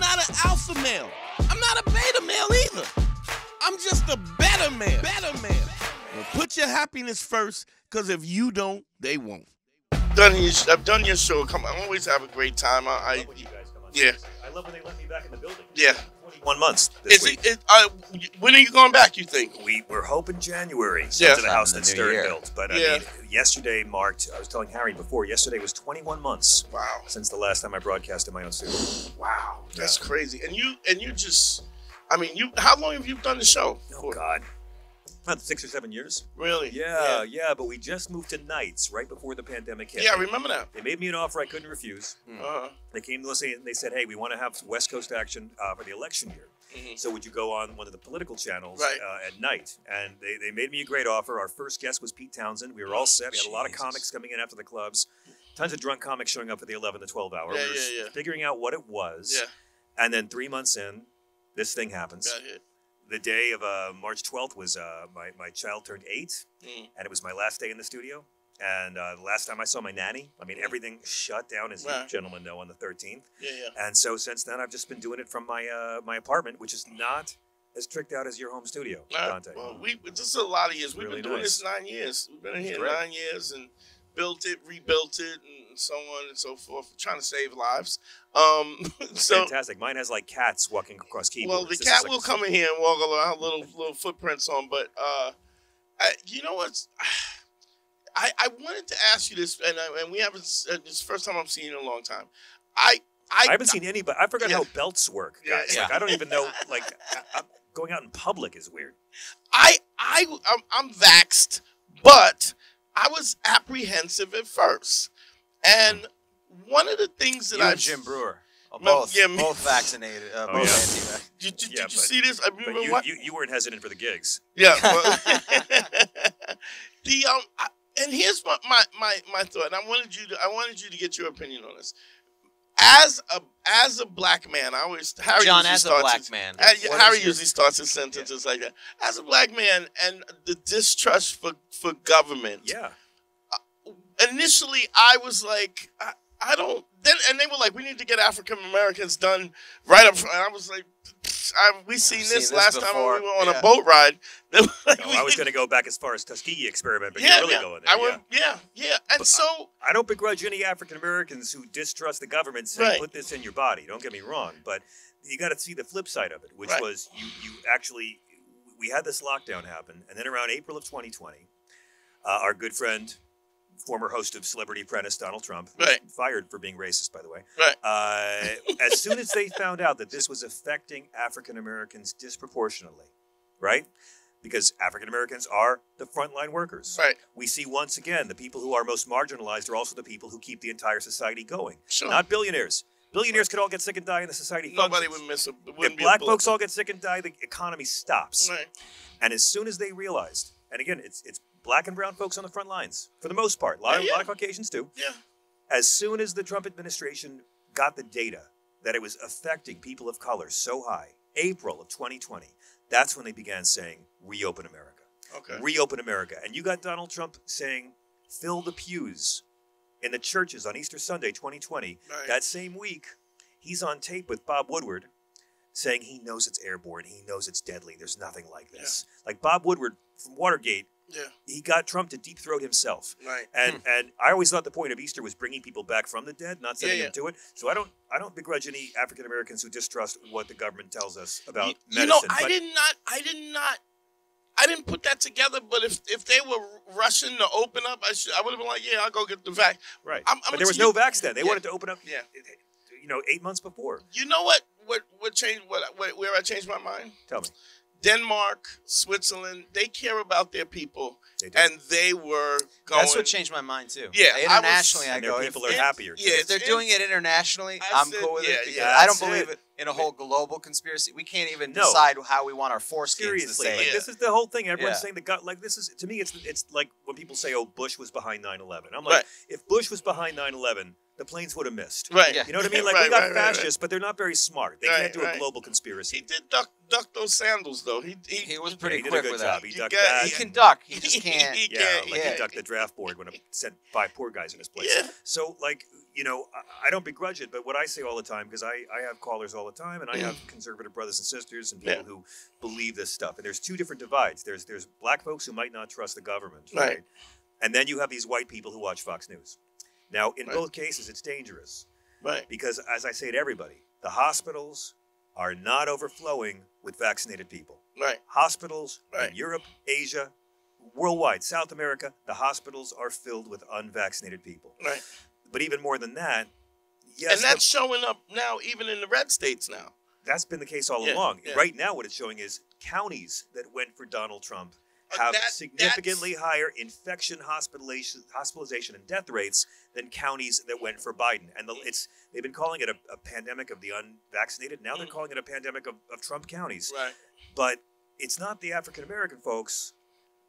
I'm not an alpha male. I'm not a beta male either. I'm just a better man. Better man. Well, put your happiness first, because if you don't, they won't. Done your, I've done your show. Come, I always have a great time. I, I love when you guys come on yeah. I love when they let me back in the building. yeah. 21 months this Is week. it? it uh, when are you going back? You think? we were hoping January Yeah. to the house that the Stern year. built. But Yeah. I mean, yesterday marked, I was telling Harry before, yesterday was 21 months Wow. since the last time I broadcast in my own studio. Wow. That's crazy. And you and you just, I mean, you. How long have you done the show? Oh, for? God. About six or seven years. Really? Yeah, yeah, but we just moved to nights right before the pandemic hit. Yeah, I remember that. They made me an offer I couldn't refuse. Uh-huh. They came to us and they said, "Hey, we want to have West Coast action uh, for the election year. So would you go on one of the political channels Right. uh, at night?" And they, they made me a great offer. Our first guest was Pete Townshend. We were all set. We had a lot of Jesus. comics coming in after the clubs. Tons of drunk comics showing up for the 11 to 12 hour. Yeah, we were yeah, yeah. figuring out what it was. yeah. And then three months in, this thing happens. Got hit. The day of uh, March 12th was uh, my, my child turned eight, Mm. and it was my last day in the studio. And uh, the last time I saw my nanny, I mean, everything shut down, as you gentlemen know, on the 13th. Yeah, yeah. And so since then, I've just been doing it from my uh, my apartment, which is not as tricked out as your home studio, right. Dante. Well, we this is a lot of years. We've Really been doing nice. this nine years. We've been in here nine years and built it, rebuilt it, and so on and so forth, trying to save lives. Um, so. Fantastic. Mine has like cats walking across keyboards. Well, the This cat like will come in here and walk around, little little footprints on. But uh, I, you know what's? I I wanted to ask you this, and I, and we haven't. It's the first time I'm seeing you in a long time. I I, I haven't seen anybody. I forgot Yeah. how belts work, Yeah, guys. yeah. Like I don't even know. Like I, going out in public is weird. I I I'm, I'm vaxxed, but I was apprehensive at first, and one of the things that You I and Jim Breuer. are Well, both, yeah, me- both vaccinated. Uh, Oh, both yeah. anti-vax. Did, did, Yeah, did you but- see this? I But you, you, you weren't hesitant for the gigs. Yeah. Well, the um, I, and here's my, my my my thought. And I wanted you to I wanted you to get your opinion on this. As a as a black man, I always Harry John, usually as a black his- man, what Harry is your- usually starts his sentences like that. As a black man, and the distrust for for government. Yeah. Initially, I was like, I, I don't. Then and they were like, we need to get African Americans done right up front. And I was like, I, we seen I've this seen this last time when we before, were on yeah. a boat ride. Like, No, I was going to go back as far as Tuskegee experiment, but yeah, you're really yeah. going there. I yeah. yeah, yeah. And But so, I don't begrudge any African Americans who distrust the government saying Right. put this in your body. Don't get me wrong, but you got to see the flip side of it, which Right. was you you actually we had this lockdown happen, and then around April of 2020, uh, our good friend, former host of Celebrity Apprentice, Donald Trump, Right. fired for being racist, by the way. Right. Uh, as soon as they found out that this was affecting African Americans disproportionately, right? Because African Americans are the frontline workers right, we see once again the people who are most marginalized are also the people who keep the entire society going. sure. Not billionaires. Billionaires could all get sick and die, and the society Nobody functions. would miss a. If black a folks all get sick and die, the economy stops. Right. And as soon as they realized, and again, it's it's black and brown folks on the front lines for the most part. A lot, of, Yeah, lot of Caucasians too. Yeah. As soon as the Trump administration got the data that it was affecting people of color so high, April of 2020, that's when they began saying, "Reopen America." Okay. reopen America. And you got Donald Trump saying, fill the pews in the churches on Easter Sunday 2020. Right. That same week, he's on tape with Bob Woodward saying he knows it's airborne, he knows it's deadly, there's nothing like this. Like Bob Woodward from Watergate, Yeah. he got Trump to deep throat himself. Right. And hmm. and I always thought the point of Easter was bringing people back from the dead, not sending Yeah, them to it. So I don't I don't begrudge any African Americans who distrust what the government tells us about You, medicine. you know, I but- did not. I did not. I didn't put that together. But if if they were rushing to open up, I should. I would have been like, yeah, I'll go get the vac. Right. I'm- I'm but there was no you- vax then. They Yeah. wanted to open up, Yeah. you know, eight months before. You know what? What what changed? What, what where I changed my mind? Tell me. Denmark, Switzerland. They care about their people, They and they were going. That's what changed my mind too. Yeah, I was- internationally, I, and their go. people if, are if- happier. yeah, if they're it's- doing it internationally, I I'm said- cool with yeah, it because yeah, I don't believe it. it in a whole global conspiracy. We can't even No. decide how we want our foreskins to say. like, Yeah. this is the whole thing. Everyone's Yeah. saying the gut. Like this is to me, it's it's like when people say, "Oh, Bush was behind 9/11." I'm like, Right. if Bush was behind 9/11, the planes would have missed. Right. Yeah. You know what I mean? Like Right, we got right, right, right. fascists, but they're not very smart. They Right, can't do a global conspiracy. He did duck duck those sandals though. He he, He was Yeah, pretty he did quick a good with job. that. He You ducked got- that. He can duck. He just can't. He Yeah, can't- like yeah. he ducked the draft board when it sent five poor guys in his place. Yeah. So, like, you know, I, I don't begrudge it, but what I say all the time, because I, I have callers all the time, and I have mm. conservative brothers and sisters and people Yeah. who believe this stuff. And there's two different divides. There's there's black folks who might not trust the government, Right. And then you have these white people who watch Fox News. Now, in Right. both cases, it's dangerous right. because, as I say to everybody, the hospitals are not overflowing with vaccinated people Right. hospitals Right. in Europe, Asia, worldwide, South America, the hospitals are filled with unvaccinated people. Right. But even more than that, yes, and that's showing up now even in the red states now. that's been the case all Yeah, along. yeah. Right now, what it's showing is counties that went for Donald Trump have that- significantly higher infection, hospitalization, hospitalization, and death rates than counties that went for Biden. And the, it's they've been calling it a, a pandemic of the unvaccinated. Now they're Mm. calling it a pandemic of, of Trump counties. Right. but it's not the African American folks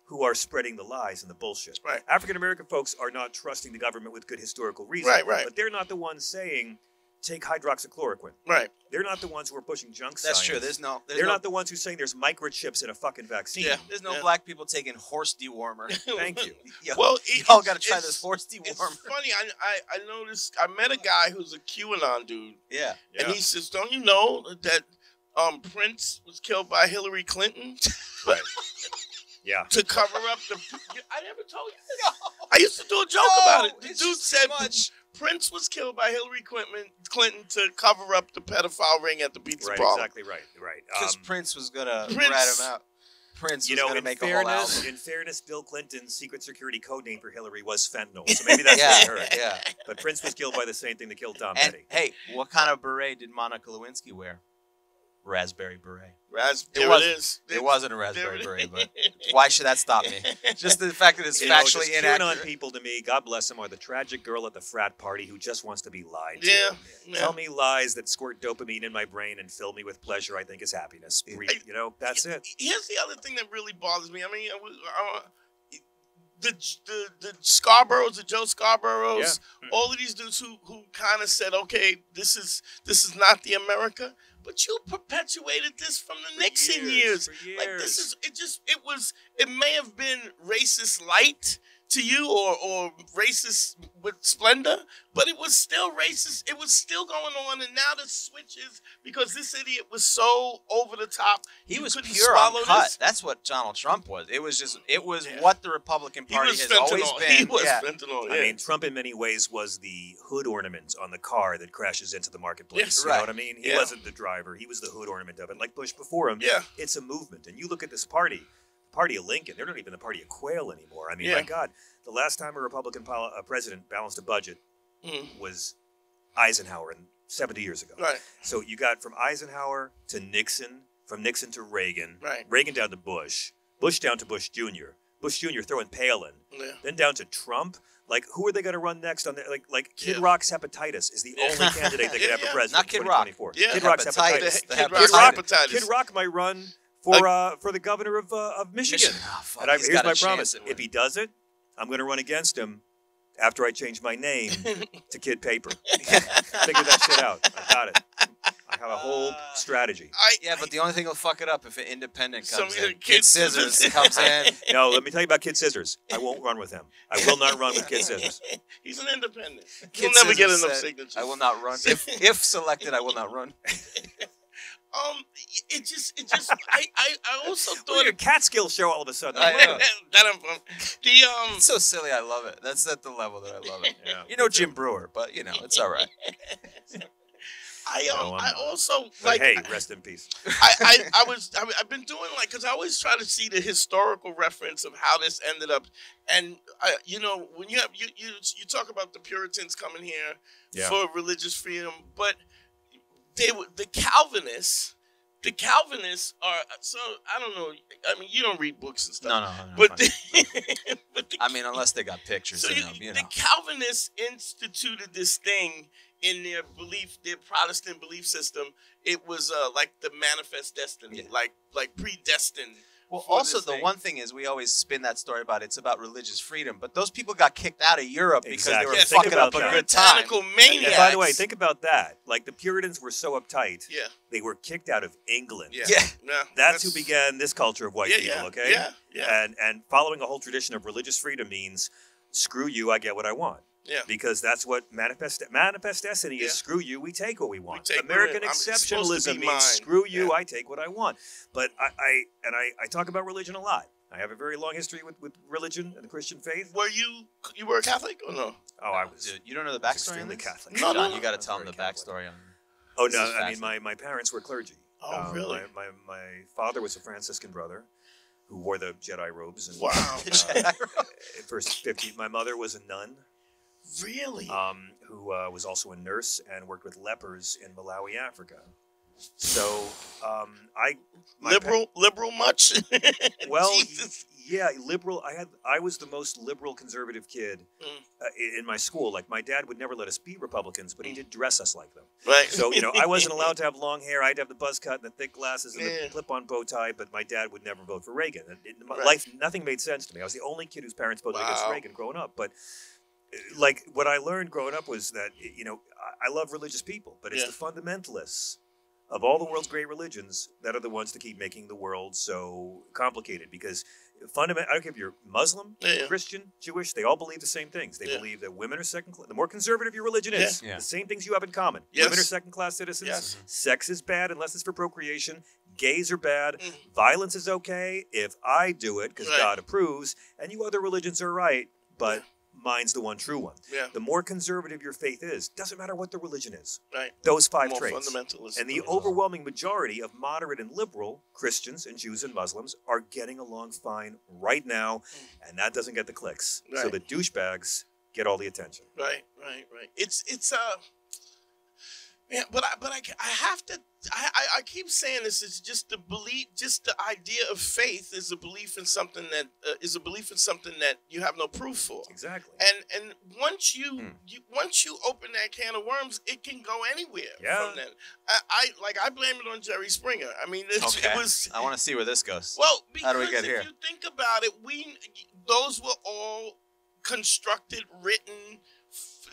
who are spreading the lies and the bullshit. Right. African American folks are not trusting the government with good historical reason. Right, right. But they're not the ones saying take hydroxychloroquine. Right. They're not the ones who are pushing junk That's science. true. There's no. There's they're no, not the ones who saying there's microchips in a fucking vaccine. Yeah. There's no Yeah. black people taking horse dewormer. Thank you. Yo, Well, it- y'all got to try it's- this horse It's dewormer. funny. I, I I noticed. I met a guy who's a QAnon dude, Yeah. Yeah. and he says, "Don't you know that um, Prince was killed by Hillary Clinton Right. yeah. to cover up the?" I never told you. This. I used to do a joke about it. The it's dude just said too much. Prince was killed by Hillary Clinton, Clinton to cover up the pedophile ring at the Pizza Right. Parlor. Exactly right. Right. Because Um, Prince was gonna Prince- rat him out. Prince you was know, gonna in make a whole fairness, album. in fairness, Bill Clinton's secret security code name for Hillary was fentanyl. So maybe that's yeah, what he heard. yeah. But Prince was killed by the same thing that killed Tom And Petty. hey, what kind of beret did Monica Lewinsky wear? Raspberry beret. Raz- It wasn't. It wasn't a raspberry it beret, but why should that stop me? Just the fact that it's You know, factually QAnon inaccurate. people to me, God bless them, are the tragic girl at the frat party who just wants to be lied to. Yeah, yeah. Tell me lies that squirt dopamine in my brain and fill me with pleasure. I think is happiness. Breathe, you know, that's it. Here's the other thing that really bothers me. I mean, uh, uh, the the the Scarboroughs, the Joe Scarboroughs, all of these dudes who who kind of said, okay, this is this is not the America, but you perpetuated this from the Nixon years. for Like this is it just it was it may have been racist light to you or or racist with splendor, but it was still racist. It was still going on, and now the switches because this idiot was so over the top. He you was couldn't pure swallow uncut. this. That's what Donald Trump was. It was just it was Yeah. what the Republican Party was has always fentanyl. been. He was yeah. fentanyl. I mean, Trump in many ways was the hood ornament on the car that crashes into the marketplace. Yes. you Right. know what I mean? He Yeah. wasn't the driver; he was the hood ornament of it. Like Bush before him. yeah. It's a movement, and you look at this party, party of Lincoln. They're not even the party of Quayle anymore. I mean, Yeah. my God, the last time a Republican pol- a president balanced a budget Mm, was Eisenhower, and 70 years ago. right. So you got from Eisenhower to Nixon, from Nixon to Reagan, Right. Reagan down to Bush, Bush down to Bush Jr., Bush Jr. throwing Palin, Yeah. then down to Trump. Like, who are they going to run next on the like? Like Kid Yeah. Rock's hepatitis is the Yeah. only candidate that Yeah, can have a president. Not in Kid Rock. 2024. Yeah. Kid Rock's Hepatitis. hepatitis. The Kid hepatitis. Rock's Rock- hepatitis. Kid Rock might run for uh, for the governor of uh, of Michigan. Michigan. Oh, fuck, and I, he's here's got a my promise: if he does it, I'm going to run against him after I change my name to Kid Paper. Figure that shit out. I got it. I have a whole Uh, strategy. I, Yeah, but the only thing will fuck it up if an independent comes kid in. Kid scissors. Scissors comes in. No, let me tell you about Kid Scissors. I won't run with him. I will not run with Kid Scissors. He's an independent. Kid He'll never get enough said, signatures. I will not run. If if selected, I will not run. Um, it just, it just, I, I, I also Look thought at a Catskill show all of a sudden. I know. that I'm from the um. It's so silly. I love it. That's at the level that I love it. Yeah, You know too. Jim Breuer, but you know it's all right. I um, No, I'm I not. also But like. hey, rest in peace. I, I, I was I, I've been doing like because I always try to see the historical reference of how this ended up, and I, you know when you have you you, you talk about the Puritans coming here Yeah. for religious freedom, but they the Calvinists. The Calvinists are so I don't know. I mean, you don't read books and stuff, no, no. but the, but the, I mean, unless they got pictures so you, them, you the know. Calvinists instituted this thing in their belief, their Protestant belief system. It was uh, like the manifest destiny, Yeah. like like predestined Well, also the thing. one thing is we always spin that story about it's about religious freedom, but those people got kicked out of Europe because they were Yeah, fucking up a good time. And by the way, think about that. Like the Puritans were so uptight, Yeah, they were kicked out of England. yeah, Yeah. yeah. That's, who began this culture of white yeah, people, okay? Yeah, yeah, And and following a whole tradition of religious freedom means screw you, I get what I want. Yeah. Because that's what manifest manifest destiny is. Screw you, we take what we want. take what American we- I'm- it's supposed to exceptionalism means mine. screw you, Yeah. I take what I want. But I, I and I, I talk about religion a lot. I have a very long history with, with religion and the Christian faith. Were you you were a Catholic or no? Oh, I was. Dude, you don't know the backstory on extremely? Catholic. No, no, John, no. you got to tell them the Catholic. backstory on. Oh no! is I mean, my, my parents were clergy. Oh, Um, really? My, my my father was a Franciscan brother, who wore the Jedi robes. And, Wow. uh, at first fifty. My mother was a nun, Really? um, who uh, was also a nurse and worked with lepers in Malawi, Africa. So um, I my pa- liberal, liberal much? well, Jesus. yeah, liberal. I had I was the most liberal conservative kid Mm. uh, in my school. Like my dad would never let us be Republicans, but he Mm. did dress us like them. right. So you know, I wasn't allowed to have long hair. I had to have the buzz cut and the thick glasses and Yeah. the clip-on bow tie. But my dad would never vote for Reagan. And in my Right. life, nothing made sense to me. I was the only kid whose parents voted against Reagan growing up. But like what I learned growing up was that you know I, love religious people, but it's Yeah. the fundamentalists of all the world's great religions that are the ones to keep making the world so complicated because fundament I don't care if you're Muslim, Yeah, yeah. Christian, Jewish, they all believe the same things. They believe that women are second class. The more conservative your religion is, the same things you have in common. Yes. Women are second class citizens. Yes. Sex is bad unless it's for procreation. Gays are bad. Mhm. Violence is okay if I do it because Right. God approves. And you other religions are right, but mine's the one true one. Yeah. The more conservative your faith is, doesn't matter what the religion is. Right. Those five More traits. fundamentalist. And the overwhelming majority of moderate and liberal Christians and Jews and Muslims are getting along fine right now, and that doesn't get the clicks. Right. So the douchebags get all the attention. Right, right, right. It's it's uh, yeah, but I but I, I have to. I, I I keep saying this is just the belief, just the idea of faith is a belief in something that uh, is a belief in something that you have no proof for. Exactly. And and once you, Hmm. you once you open that can of worms, it can go anywhere. Yeah. From then, I, I like I blame it on Jerry Springer. I mean, it's, Okay. it was I want to see where this goes. well because How do we get if here? you think about it, we those were all constructed, written, f-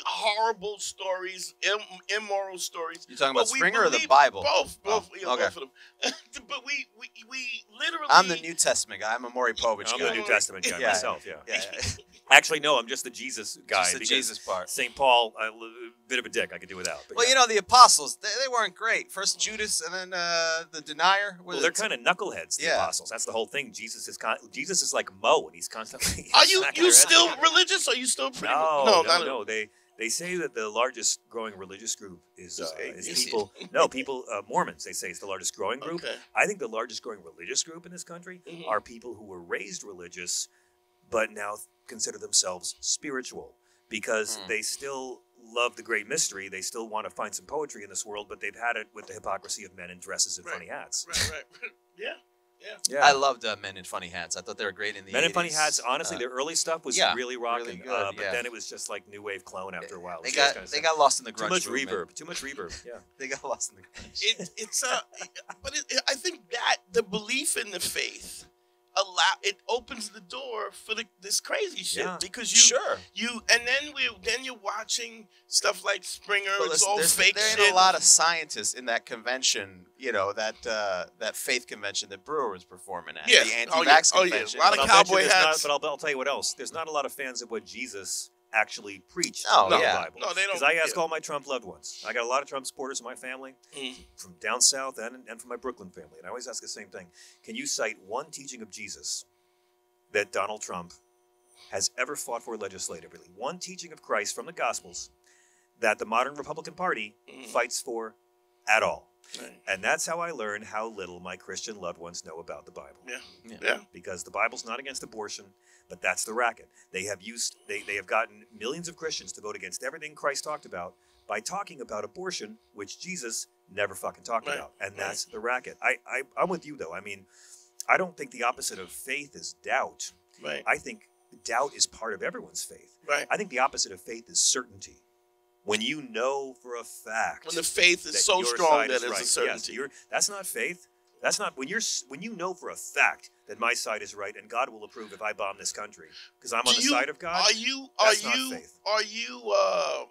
horrible stories, Im- immoral stories. You talking But about Springer or the Bible? Both, oh, both, Oh, yeah, okay. both of them. but we, we, we literally. I'm the New Testament guy. I'm a Maury Povich I'm guy. the New Testament guy Yeah. myself, yeah. Yeah, yeah. Actually, no, I'm just the Jesus guy. Just the Jesus part. St. Paul, a li- bit of a dick. I could do without. But Well, yeah. you know the apostles, they, they weren't great. First Judas, and then uh, the denier. Well, they're kind of knuckleheads, the Yeah. apostles. That's the whole thing. Jesus is con- Jesus is like Mo, and he's constantly. Are you you still together. religious? Are you still pretty? No, no, no, no. They they say that the largest growing religious group is, Is uh, is people. no, people uh, Mormons. They say it's the largest growing group. Okay. I think the largest growing religious group in this country Mhm. are people who were raised religious, but now consider themselves spiritual because Mm. they still love the great mystery. They still want to find some poetry in this world, but they've had it with the hypocrisy of men in dresses and Right. funny hats. Right, right, right. Yeah. Yeah. I loved uh, Men in Funny Hats. I thought they were great in the Men in Funny Hats, honestly, Uh, their early stuff was yeah, really really rocking. good, uh, but yeah. then it was just like new wave clone after a while. They got they got lost in the grunge. too much movement. reverb. Too much reverb. Yeah. They got lost in the grunge. It, it's uh, but it, it- I think that the belief in the faith allow it opens the door for the, this crazy shit Yeah. because you sure. you and then we then you're watching stuff like Springer. But it's all there's, fake there ain't shit. a lot of scientists in that convention, you know, that uh, that faith convention that Breuer was performing at. Yeah. The Oh, yeah. anti-vax Oh, yeah. convention. A lot But of I'll cowboy there's not- hats. but I'll, I'll tell you what else. There's not a lot of fans of what Jesus actually preached No, in the yeah. Bible. No, they don't- Because I ask yeah. all my Trump loved ones. I got a lot of Trump supporters in my family, Mm. from down south and, and from my Brooklyn family. And I always ask the same thing. Can you cite one teaching of Jesus that Donald Trump has ever fought for legislatively? One teaching of Christ from the Gospels that the modern Republican Party Mm. fights for at all. Right. And that's how I learned how little my Christian loved ones know about the Bible. Yeah. Yeah. Yeah. Because the Bible's not against abortion, but that's the racket. They have used they, they have gotten millions of Christians to vote against everything Christ talked about by talking about abortion, which Jesus never fucking talked Right. about. And that's the racket. I, I I'm with you though. I mean, I don't think the opposite of faith is doubt. Right. I think doubt is part of everyone's faith. Right. I think the opposite of faith is certainty. When you know for a fact When the faith is so strong that it's right. a Yes, certainty. you're- that's not faith. That's not when you're when you know for a fact that my side is right and God will approve if I bomb this country because I'm on Do the you- side of God. Are you are That's not you faith. are you uh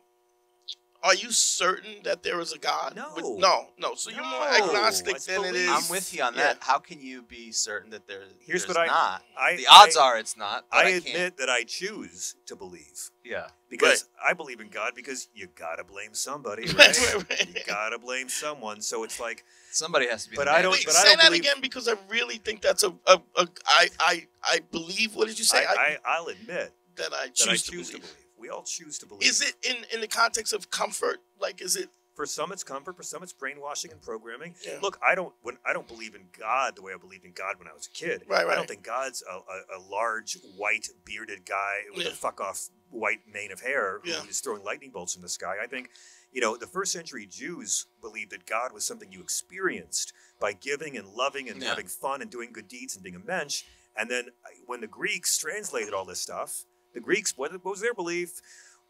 are you certain that there is a God? No. With- no, no. So you're more agnostic it's than it belief. is. I'm with you on yeah. that. How can you be certain that there, Here's there's what I- not? I the odds I- are it's not. But I I, admit can't. that I choose to believe Yeah. because I believe in God because you gotta blame somebody, Right, right? right, right. You gotta blame someone. So it's like Somebody has to be. But the I don't- Wait, but I say don't that believe- again because I really think that's a, a, a I I I believe. What did you say? I, I, I'll admit that I that choose, to, believe. to believe. We all choose to believe. Is it in in the context of comfort? Like, is it? For some, it's comfort. For some, it's brainwashing and programming. Yeah. Look, I don't when I don't believe in God the way I believed in God when I was a kid. Right, right. I don't think God's a, a, a large white bearded guy with Yeah. a fuck off white mane of hair who Yeah. is throwing lightning bolts from the sky. I think, you know, the first century Jews believed that God was something you experienced by giving and loving and having fun and doing good deeds and being a mensch. And then uh, when the Greeks translated all this stuff, the Greeks, what, what was their belief?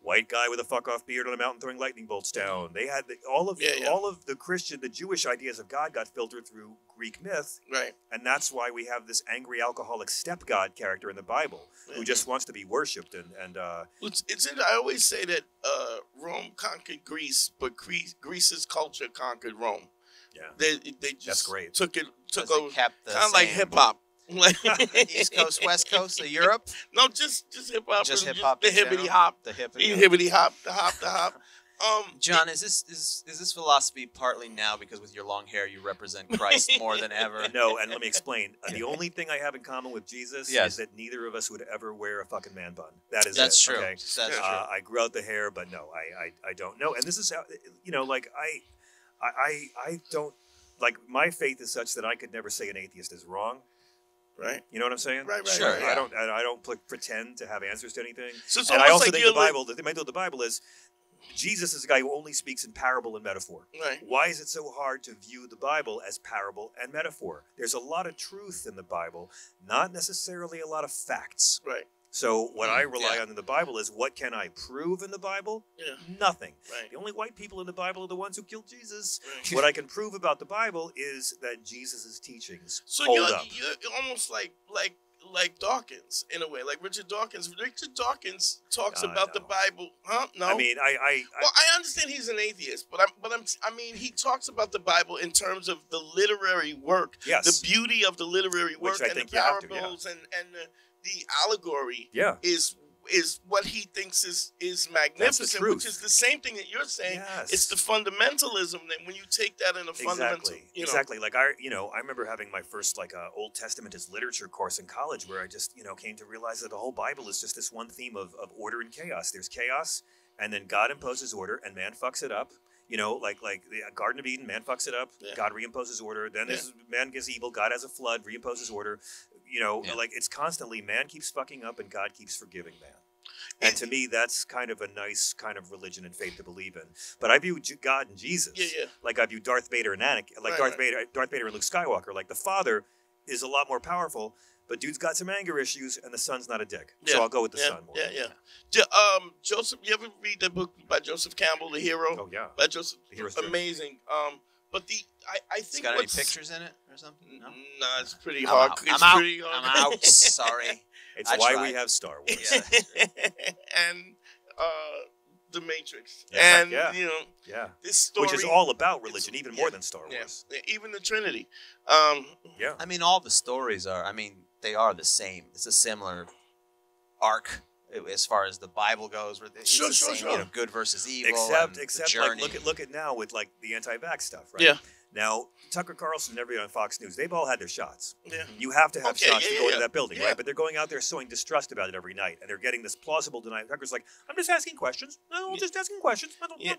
White guy with a fuck off beard on a mountain throwing lightning bolts down. They had the, all of Yeah, yeah. all of the Christian, the Jewish ideas of God got filtered through Greek myth, Right. and that's why we have this angry alcoholic step god character in the Bible Yeah. who just wants to be worshipped and and uh, It's, it's in, I always say that uh, Rome conquered Greece, but Greece, Greece's culture conquered Rome. yeah. They they just great. took it took Because it over kept kind of like hip hop. Like East Coast, West Coast of Europe. no, just just hip hop. Just hip-hop The in hippity hop. The hip. The hippity hop. The hop. The hop. Um, John, is this is is this philosophy partly now because with your long hair you represent Christ more than ever? No, and let me explain. Uh, the only thing I have in common with Jesus Yes. is that neither of us would ever wear a fucking man bun. That is That's it, true. Okay? That's Yeah. true. Uh, I grew out the hair, but no, I, I, I don't know. And this is how, you know, like I, I, I, I don't like my faith is such that I could never say an atheist is wrong. Right. You know what I'm saying? Right. Right. Sure, right. I don't, I don't pretend to have answers to anything. So and I also like think the Bible. The thing I do with the Bible is Jesus is a guy who only speaks in parable and metaphor. Right. Why is it so hard to view the Bible as parable and metaphor? There's a lot of truth in the Bible, not necessarily a lot of facts. Right. So what I Mm, rely yeah. on in the Bible is what can I prove in the Bible? Yeah. Nothing. Right. The only white people in the Bible are the ones who killed Jesus. Right. what I can prove about the Bible is that Jesus' teachings So hold you're, up. you're almost like like like Dawkins in a way, like Richard Dawkins. Richard Dawkins talks Uh, about the. Bible, huh? No, I mean, I, I, I well, I understand he's an atheist, but I'm, but I'm, I mean, he talks about the Bible in terms of the literary work, yes, the beauty of the literary work, I and think the to, yeah. parables, and and the, the allegory yeah, is is what he thinks is is magnificent, which is the same thing that you're saying. yes. It's the fundamentalism that when you take that in a fundamental, exactly. you know, exactly. Like i you know i remember having my first like uh, old testament as literature course in college where i just you know came to realize that the whole bible is just this one theme of, of order and chaos. There's chaos and then god imposes order and man fucks it up. You know like like the uh, garden of eden man fucks it up. Yeah. god reimposes order. Then there's man gets evil. God has a flood reimposes order you know Yeah. like it's constantly man keeps fucking up and god keeps forgiving man and to me that's kind of a nice kind of religion and faith to believe in but i view god and jesus yeah, yeah. like I view Darth Vader and Anakin, like Right, Darth right. Vader, Darth Vader and Luke Skywalker. Like the father is a lot more powerful, but dude's got some anger issues, and the son's not a dick. So I'll go with the yeah, son more. Yeah, yeah. Jo- um, Joseph, you ever read that book by Joseph Campbell, The Hero? Oh yeah. By Joseph, The Hero's amazing. Um, but the I, I It's think got any pictures in it or something? No. Nah, it's pretty I'm hard. out. It's I'm out. pretty hard. I'm out. Sorry. It's I why tried. we have Star Wars. Yeah, and uh, The Matrix, Yeah, and yeah. you know Yeah. this story, Which is all about religion, even yeah, more than Star Wars. yeah, even the Trinity. Um, Yeah. I mean, all the stories are. I mean, they are the same. It's a similar arc as far as the Bible goes. Where it's Sure, the sure, same, sure. You know, good versus evil. Except, and the except like look at look at now with like the anti-vax stuff, right? Yeah. Now Tucker Carlson, everybody on Fox News, they've all had their shots. yeah, You have to have Okay, shots yeah, to yeah, go into yeah. that building, right? But they're going out there sowing distrust about it every night, and they're getting this plausible denial. Tucker's like, "I'm just asking questions. No, I'm just asking questions." I don't, Yeah.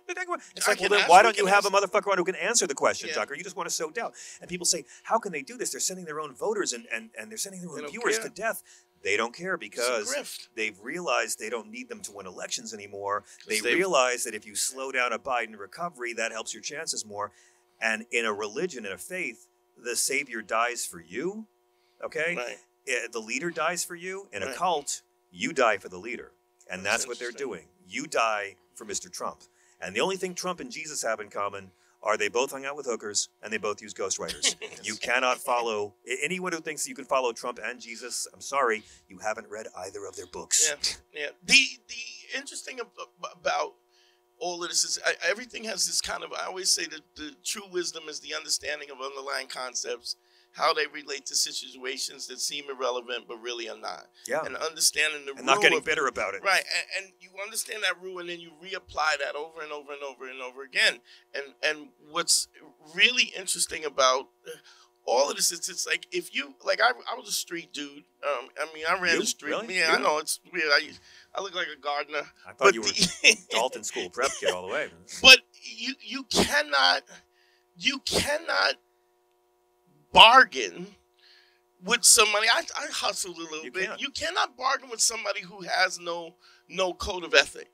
It's I like, well, then why don't you have a motherfucker on who can answer the question. Tucker? You just want to sow doubt. And people say, "How can they do this? They're sending their own voters and and, and they're sending their own viewers care. to death." They don't care because they've realized they don't need them to win elections anymore. They realize that if you slow down a Biden recovery, that helps your chances more. And in a religion, in a faith, the savior dies for you. Okay? Right. Eh, the leader dies for you. In a cult, you die for the leader. And That's that's, what they're doing. You die for Mr. Trump. And the only thing Trump and Jesus have in common are they both hung out with hookers and they both use ghostwriters. you cannot follow anyone who thinks you can follow Trump and Jesus. I'm sorry, you haven't read either of their books. Yeah, yeah. The the interesting ab- ab- about all of this is I, everything has this kind of. I always say that the true wisdom is the understanding of underlying concepts, how they relate to situations that seem irrelevant but really are not, Yeah. and understanding the And not getting bitter about it. Right, and, and you understand that rule, and then you reapply that over and over and over and over again. And and what's really interesting about all of this is it's like if you like I, I was a street dude. Um, I mean I ran You? the street. Really? Yeah, I know it's weird. I I look like a gardener. I thought But you were the- Dalton School prep kid all the way. but you you cannot you cannot bargain with somebody. I, I hustled a little You bit. can't. You cannot bargain with somebody who has no no code of ethic.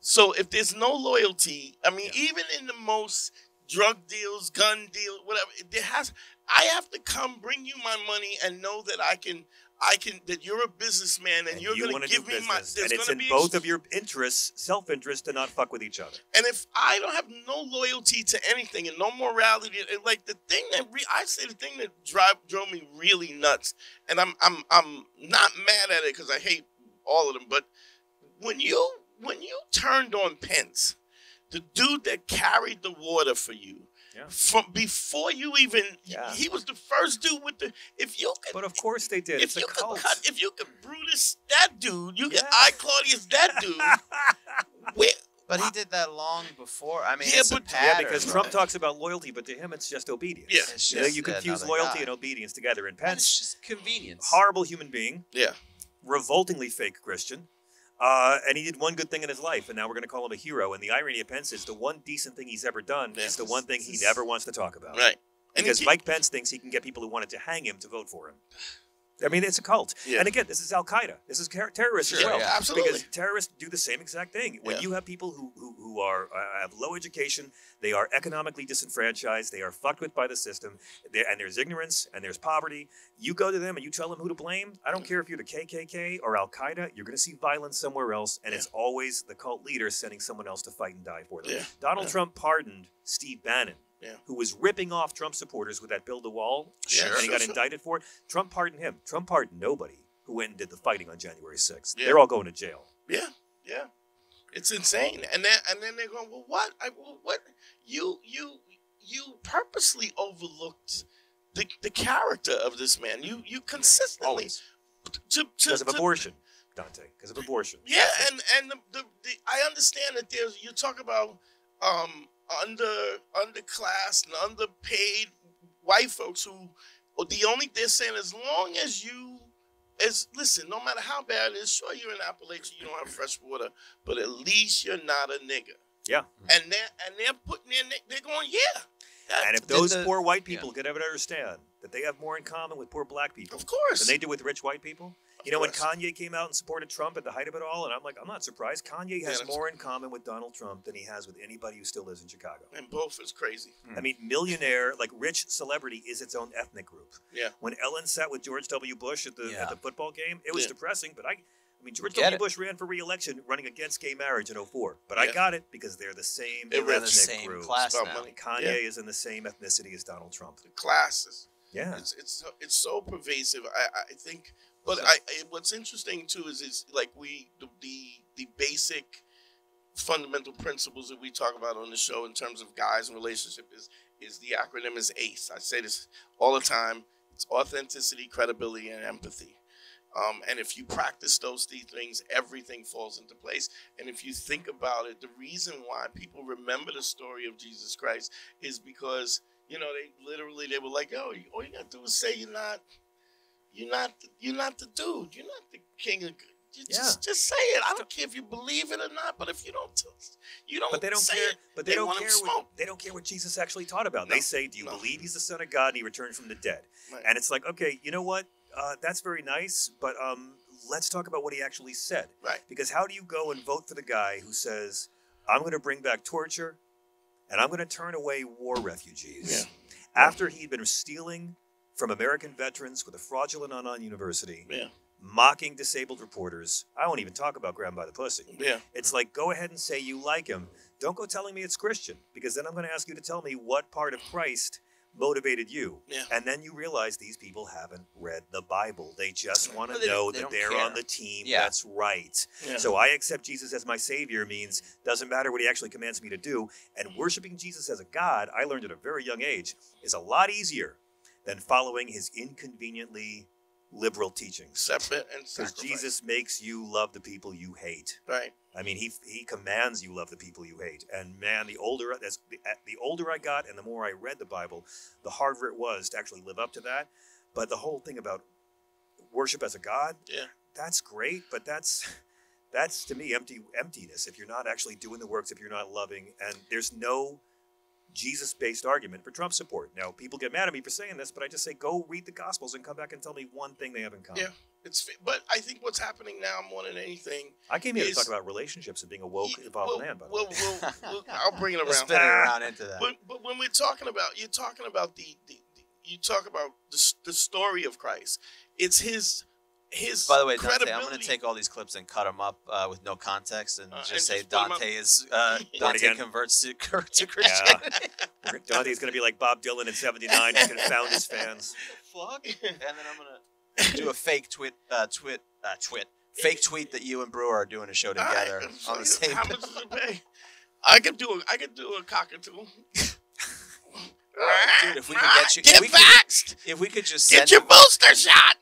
So if there's no loyalty, I mean, Yeah. even in the most drug deals, gun deals, whatever, there has I have to come bring you my money and know that I can I can that you're a businessman and, you're you gonna wanna give me my business, there's and it's in be both of your interests, self-interest, to not fuck with each other. and if I don't have no loyalty to anything and no morality, and like the thing that re- I say, the thing that drive drove me really nuts, and I'm I'm I'm not mad at it because I hate all of them, but when you when you turned on Pence, the dude that carried the water for you. Yeah. From before you even, Yeah. he was the first dude with the. If you could, But of course they did. if it's a you could cult. cut, if you could Brutus that dude, you could Yeah. I Claudius that dude. where, But he did that long before. I mean, Yeah, it's a but- Yeah, yeah, because Trump talks about loyalty, but to him it's just obedience. Yeah. It's You, know, you confuse loyalty guy. and obedience together. And And Pence, it's just convenience. horrible human being, yeah. revoltingly fake Christian. Uh, and he did one good thing in his life, and now we're going to call him a hero. And the irony of Pence is the one decent thing he's ever done is the one thing he never wants to talk about. Right. Because Mike Pence thinks he can get people who wanted to hang him to vote for him. I mean, it's a cult. Yeah. And again, this is Al Qaeda. This is ter- terrorists as well. yeah. Absolutely. Because terrorists do the same exact thing. When Yeah. you have people who, who, who are uh, have low education, they are economically disenfranchised, they are fucked with by the system, and there's ignorance and there's poverty. You go to them and you tell them who to blame. I don't care if you're the KKK or Al Qaeda. You're going to see violence somewhere else, and it's always the cult leader sending someone else to fight and die for them. Donald. Trump pardoned Steve Bannon. Yeah. Who was ripping off Trump supporters with that build the wall, Sure, and he got indicted for it. Trump pardoned him. Trump pardoned nobody who went and did the fighting on January 6th. Yeah. They're all going to jail. Yeah, yeah, it's insane. And then and then they're going, well, what? I, well, what? You you you purposely overlooked the the character of this man. You you consistently Always. to, to, Because of to- abortion, Dante. Because of abortion. Yeah, and and the, the, the I understand that there's you talk about um under underclass and underpaid white folks who well, the only they're saying as long as you as listen, no matter how bad it is, sure you're in Appalachia, you don't have fresh water, but at least you're not a nigger. Yeah. Mm-hmm. And they're and they're putting in they're going, yeah. that- And if those the- poor white people could ever understand that they have more in common with poor black people of course. than they do with rich white people. Of You know, when. Kanye came out and supported Trump at the height of it all, and I'm like, I'm not surprised. Kanye has that's- more in common with Donald Trump than he has with anybody who still lives in Chicago. and both is crazy. I mean, millionaire, like rich celebrity, is its own ethnic group. Yeah. When Ellen sat with George W. Bush at the Yeah. at the football game, it was Yeah. depressing. But I, I mean, George Get W. it. Bush ran for re-election, running against gay marriage in 04. But I got it because they're the same They're ethnic the same group. class now. Kanye Yeah. is in the same ethnicity as Donald Trump. The classes. Yeah. It's it's so- it's so pervasive. I I think, but I, I what's interesting too is is like we the, the the basic fundamental principles that we talk about on the show in terms of guys and relationship is is the acronym is ACE. I say this all the time. It's authenticity, credibility, and empathy. Um, and if you practice those three things, everything falls into place. And if you think about it, the reason why people remember the story of Jesus Christ is because you know they literally they were like, "Oh, all you gotta do is say you're not, you're not, you're not the dude. You're not the king of." good." You just, just say it. I don't care if you believe it or not. But if you don't, you don't. But they don't say care. It, but they, they don't care. What, they don't care what Jesus actually taught about. No, They say, "Do you no. believe he's the Son of God and he returned from the dead?" Right. And it's like, okay, you know what? Uh, that's very nice, but um, let's talk about what he actually said. Right. Because how do you go and vote for the guy who says, "I'm going to bring back torture, and I'm going to turn away war refugees," Yeah. after he'd been stealing from American veterans with a fraudulent Anon University Yeah. mocking disabled reporters. I won't even talk about grab 'em by the pussy. Yeah. It's like go ahead and say you like him. Don't go telling me it's Christian because then I'm going to ask you to tell me what part of Christ motivated you. Yeah. And then you realize these people haven't read the Bible. They just want to they know they that they're care. on the team Yeah. that's right. Yeah. So I accept Jesus as my savior means doesn't matter what he actually commands me to do. And worshiping Jesus as a God, I learned at a very young age, is a lot easier than following his inconveniently liberal teachings. Because. Jesus makes you love the people you hate. Right. I mean, he he commands you love the people you hate. And man, the older as the, uh, the older I got, and the more I read the Bible, the harder it was to actually live up to that. But the whole thing about worship as a god, Yeah. that's great. But that's that's to me empty emptiness. If you're not actually doing the works, if you're not loving, and there's no Jesus-based argument for Trump support. Now, people get mad at me for saying this, but I just say go read the Gospels and come back and tell me one thing they have in common. Yeah. It's but I think what's happening now more than anything. I came here to talk about relationships and being a woke, Yeah, involved well, man. By the well, way. well, well, I'll bring it We'll around. spin it around into that. But but when we're talking about you're talking about the, the, the you talk about the, the story of Christ. It's his his By the way, Dante. I'm going to take all these clips and cut them up uh, with no context and Uh, just and say just put 'em up. Dante is uh, Dante again. converts to, to Christianity. We're- Dante's going to be like Bob Dylan in '79. He's going to found his fans. Fuck. And then I'm going to do a fake twit, uh, twit, uh, twit, fake tweet that you and Breuer are doing a show together so on the same. How much does it pay? I could do a I could do a cockatoo. Dude, if we could get you- get if we could- If we could just get your booster shot.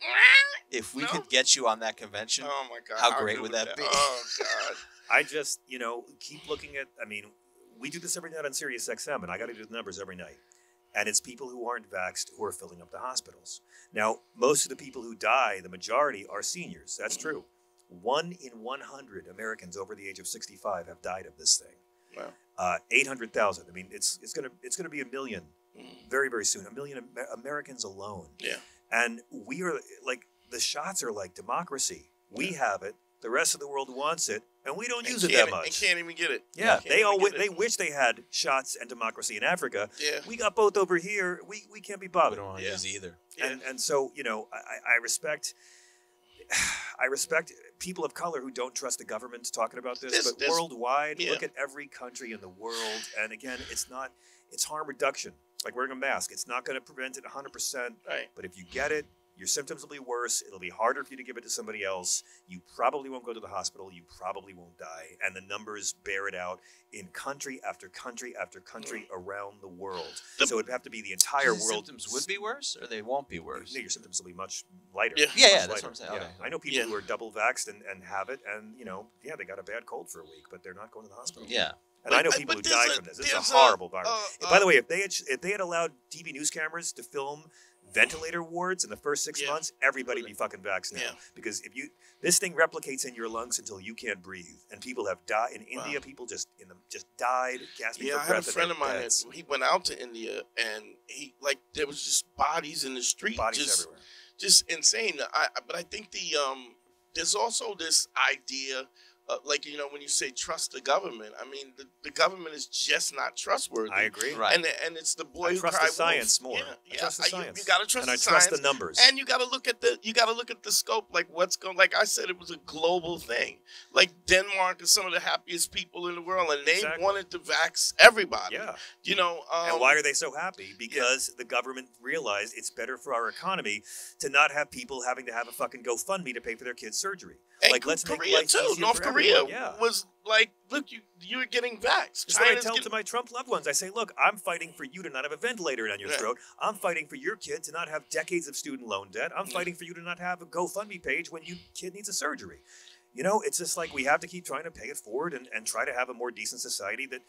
if we No? could get you on that convention, Oh my god! How great would was that be? Oh god! I just, you know, keep looking at. I mean, we do this every night on Sirius XM, and I got to do the numbers every night. And it's people who aren't vaxxed who are filling up the hospitals. Now, most of the people who die, the majority, are seniors. That's true. One in 100 Americans over the age of 65 have died of this thing. Wow. Uh, 800,000. I mean, it's it's gonna it's gonna be a million Mm. very very soon. A million Amer- Americans alone. Yeah. And we are like the shots are like democracy. We have it. The rest of the world wants it, and we don't And use it that much. And can't even get it. Yeah, Can't they all get wi- they wish they had shots and democracy in Africa. Yeah. We got both over here. We we can't be we bothered. don't want to Yeah. use either. Yeah. And and so you know, I, I- I respect. I respect people of color who don't trust the government talking about this, This- but this- worldwide, yeah. look at every country in the world. And again, it's not, it's harm reduction. Like wearing a mask, it's not going to prevent it 100%. right. But if you get it, your symptoms will be worse. It'll be harder for you to give it to somebody else. You probably won't go to the hospital. You probably won't die. And the numbers bear it out in country after country after country mm. around the world. The- so it'd have to be the entire world. symptoms would be worse, or they won't be worse. No, your symptoms will be much lighter. Yeah. Yeah, yeah, Much that's what I'm saying. Yeah. Okay. I know people Yeah. who are double vaxxed and, and have it, and you know, yeah, they got a bad cold for a week, but they're not going to the hospital. Yeah. And But- I know people who died a- from this. It's a there's a, horrible virus. uh, By the uh, way, if they had if they had allowed TV news cameras to film ventilator wards in the first six Yeah. months, everybody'd be fucking vaccinated. Yeah. Because if you this thing replicates in your lungs until you can't breathe, and people have died in India. Wow. People just in the just died gasping Yeah, for I had a friend of mine. That, he went out to India and he like there was just bodies in the street, bodies just everywhere. just insane. I- but I think the um, there's also this idea, uh, like you know, when you say trust the government, I mean the, the government is just not trustworthy. I agree. Right. And and it's the boy I who trust cried the science wolf. more. Yeah, I yeah. trust the I- you- science. You, gotta trust and I the trust science. the numbers. And you got to look at the you got to look at the scope, like what's going. Like I said, it was a global thing. Like Denmark is some of the happiest people in the world, and they Exactly. wanted to vax everybody. yeah. You know. Um, and why are they so happy? Because the government realized it's better for our economy to not have people having to have a fucking GoFundMe to pay for their kids' surgery. And like, let's make Korea life too. North for Korea. Yeah. was like, look, you you're getting vaxxed. It's I tell getting- to my Trump loved ones. I say, look, I'm fighting for you to not have a ventilator down your Yeah. throat. I'm fighting for your kid to not have decades of student loan debt. I'm Yeah. fighting for you to not have a GoFundMe page when your kid needs a surgery. You know, it's just like we have to keep trying to pay it forward and, and try to have a more decent society that,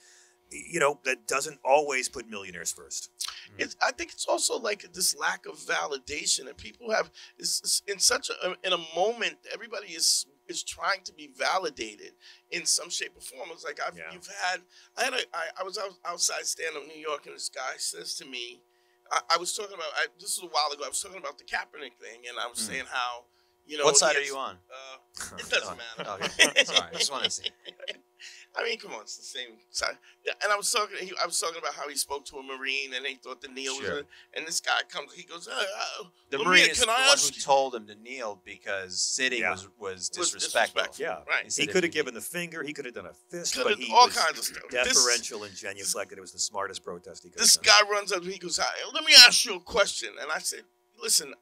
you know, that doesn't always put millionaires first. Mm. It's, I think it's also like this lack of validation and people have is in such a in a moment. Everybody is is trying to be validated in some shape or form. It's like I've Yeah. you've had I had a, I, I was out, outside stand up New York and this guy says to me, I, I was talking about I, this was a while ago. I was talking about the Kaepernick thing and I was Mm. saying how you know what side he are you on? Uh, it doesn't matter. Okay. Sorry, I just want to see. I mean, come on, it's the same side. Yeah, and I was talking. He, I was talking about how he spoke to a marine, and they thought the kneel was. Sure. A, and this guy comes. He goes, uh, uh, The Well, Marine is can the I one who you- told him to kneel because sitting Yeah. was, was was disrespectful. disrespectful. Yeah, Right. he said could have if you- given the finger. He could have done a fist, Coulda- but he all was kinds of stuff. This- deferential and genuflected. It was the smartest protest he could this done. guy runs up. He goes, "Hi, "Let me ask you a question." And I said, "Listen,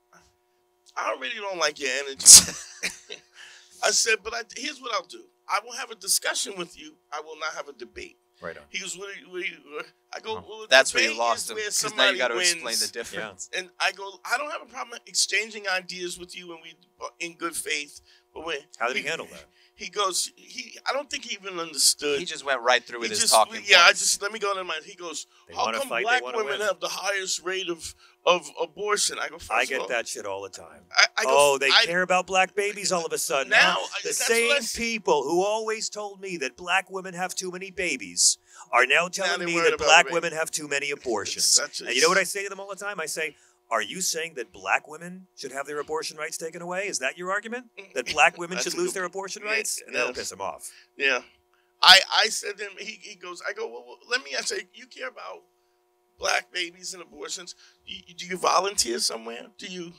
I really don't like your energy." I said, "But I, here's what I'll do. I will have a discussion with you. I will not have a debate." Right on. He goes, "What? Are you, what are you, I go, Oh. well, That's where you lost him. Because now you got to explain the difference. And I go, I don't have a problem exchanging ideas with you when we in good faith. But when How did he handle that? He goes, he. I don't think he even understood. He just went right through He with his just- talking Yeah, I just let me go to my. He goes, They how come fight, black women win." have the highest rate of of abortion? I go, first I get all, that shit all the time. I, I go, oh, they I, care about black babies all of a sudden. Now, huh? The same people who always told me that black women have too many babies are now telling they're me that black women have too many abortions. a- And you know what I say to them all the time? I say, "Are you saying that black women should have their abortion rights taken away? Is that your argument? That black women should lose their abortion rights?" And that'll yes. piss him off. Yeah, I I said to him. He, he goes. I go. Well, well, let me ask you. You care about black babies and abortions? You, do you volunteer somewhere? Do you?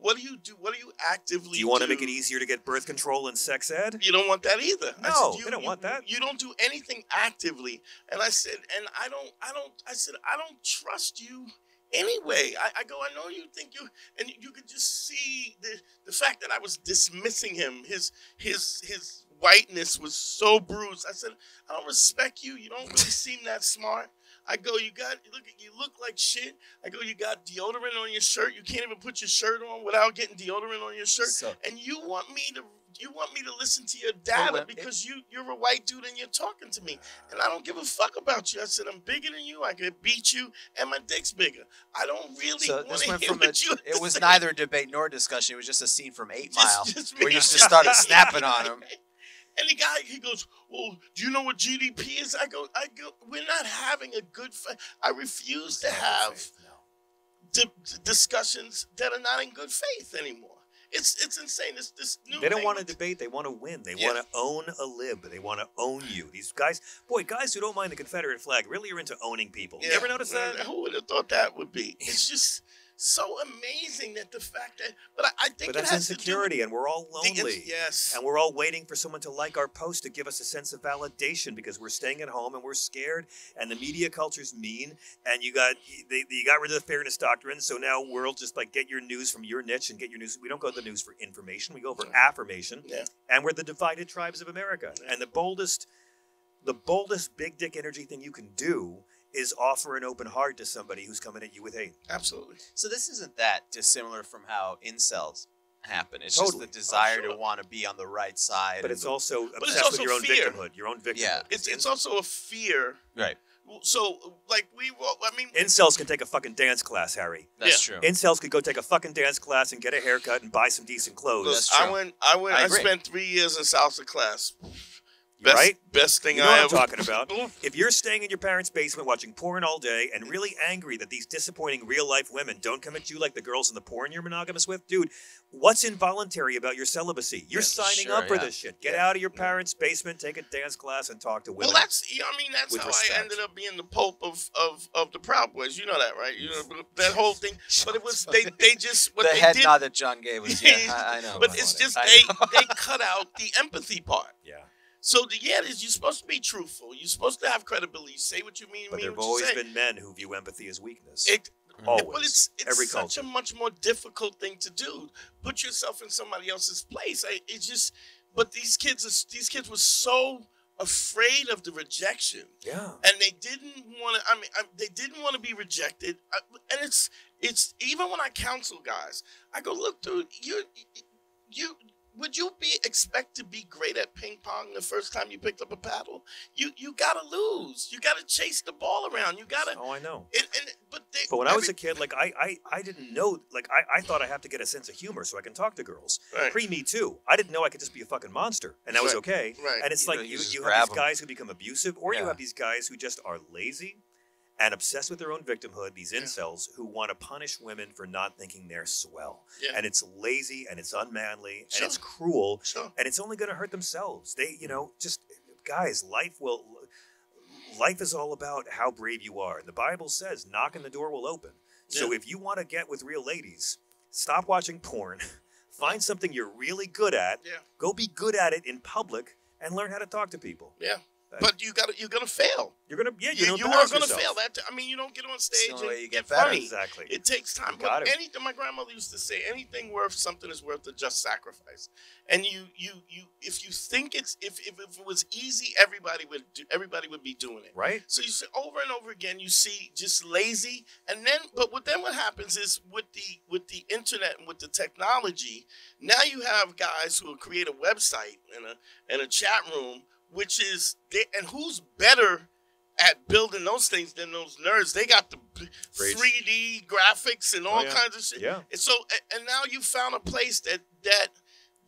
What do you do? What do you actively? Do you want to make it easier to get birth control and sex ed? You don't want that either. I No, said, you, they don't you- want that. You don't do anything actively. And I said, and I don't, I don't, I said, I don't trust you anyway. I, I go, I know you think you, and you could just see the the fact that I was dismissing him. His his his whiteness was so bruised. I said, I don't respect you. You don't really seem that smart. I go, you got look you look like shit. I go, you got deodorant on your shirt. You can't even put your shirt on without getting deodorant on your shirt. So- and you want me to you want me to listen to your data because you you're a white dude and you're talking to me. And I don't give a fuck about you. I said I'm bigger than you. I could beat you, and my dick's bigger. I don't really So want to hear from a, you it was say. neither a debate nor a discussion. It was just a scene from Eight Just- Mile just where you just started snapping on him. And the guy, he goes, "Well, do you know what GDP is?" I go, "I go. We're not having a good. Fa- I refuse to have di- discussions that are not in good faith anymore. It's it's insane. This this new. They don't want to debate. They want to win. They Yeah. want to own a lib. They want to own you. These guys, boy, guys who don't mind the Confederate flag really are into owning people. You ever notice that? Who would have thought that would be? It's just so amazing that the fact that. But I, I think But it that's has to do insecurity, and we're all lonely. yes. And we're all waiting for someone to like our post to give us a sense of validation because we're staying at home and we're scared. And the media culture's mean. And you got they, you got rid of the fairness doctrine, so now we're all just like get your news from your niche and get your news. We don't go to the news for information. We go for affirmation. Yeah. And we're the divided tribes of America. Yeah. And the boldest, the boldest big dick energy thing you can do is offer an open heart to somebody who's coming at you with hate. Absolutely. So this isn't that dissimilar from how incels happen. It's Totally. just the desire Oh, sure. to want to be on the right side. But it's the- also it's also with your own fear. victimhood. Your own victimhood. Yeah. It's it's also a fear. right. So like we, well, I mean, Incels can take a fucking dance class, Harry. That's true. Incels could go take a fucking dance class and get a haircut and buy some decent clothes. look, That's I went, I went, I I, spent three years in salsa class. You Best, right? best thing You know I what I'm talking about. If you're staying in your parents' basement watching porn all day and really angry that these disappointing real life women don't come at you like the girls in the porn you're monogamous with, dude, what's involuntary about your celibacy? You're Yeah, signing sure, up for yeah. this shit. Get Yeah. out of your parents' basement, take a dance class, and talk to women. Well, that's you know, I mean that's With how respect. I ended up being the pope of, of, of the Proud Boys. You know that, right? You know that whole thing. But it was they they just what the they head did. nod that John gave us. Yeah, I, I know. but it's just I they they cut out the empathy part. yeah. So the yeah, is you're supposed to be truthful. You're supposed to have credibility. Say what you mean. But mean there have always been men who view empathy as weakness. It, always. but it's it's Every such culture. a much more difficult thing to do. Put yourself in somebody else's place. I, it's just, but these kids, are, these kids were so afraid of the rejection, yeah. and they didn't want to. I mean, I, they didn't want to be rejected. I, and it's it's even when I counsel guys, I go, look, dude, you you. Would you be expect to be great at ping pong the first time you picked up a paddle? You you gotta lose. You gotta chase the ball around. You gotta. Oh, I know. And, and, but they, But when I was every- a kid, like I, I, I didn't know. Like I, I thought I have to get a sense of humor so I can talk to girls. Right. Pre Me Too, I didn't know I could just be a fucking monster, and that was okay. Right. And it's You like know, you you, you grab have these 'em. guys who become abusive, or you have these guys who just are lazy and obsessed with their own victimhood. These Yeah. incels who want to punish women for not thinking they're swell, Yeah. and it's lazy and it's unmanly Sure. and it's cruel Sure. and it's only going to hurt themselves. They, you know, just guys, life will. Life is all about how brave you are. And the Bible says, "Knock and the door will open." So Yeah. if you want to get with real ladies, stop watching porn. Find something you're really good at. Yeah. Go be good at it in public and learn how to talk to people. Yeah. But you got to you're gonna fail. You're gonna yeah, You, you're you gonna are gonna yourself. fail. That I mean, you don't get on stage and you get get better. funny. Exactly. It takes time. You got But it. anything my grandmother used to say, anything worth something is worth the just sacrifice. And you, you, you, if you think it's if, if, if it was easy, everybody would do, everybody would be doing it. right? So you see over and over again, you see just lazy, and then but what then what happens is with the with the internet and with the technology, now you have guys who will create a website and a and a chat room, which is they, and who's better at building those things than those nerds? They got the Preach. three D graphics and all Oh, yeah. kinds of shit. Yeah. And so and now you found a place that that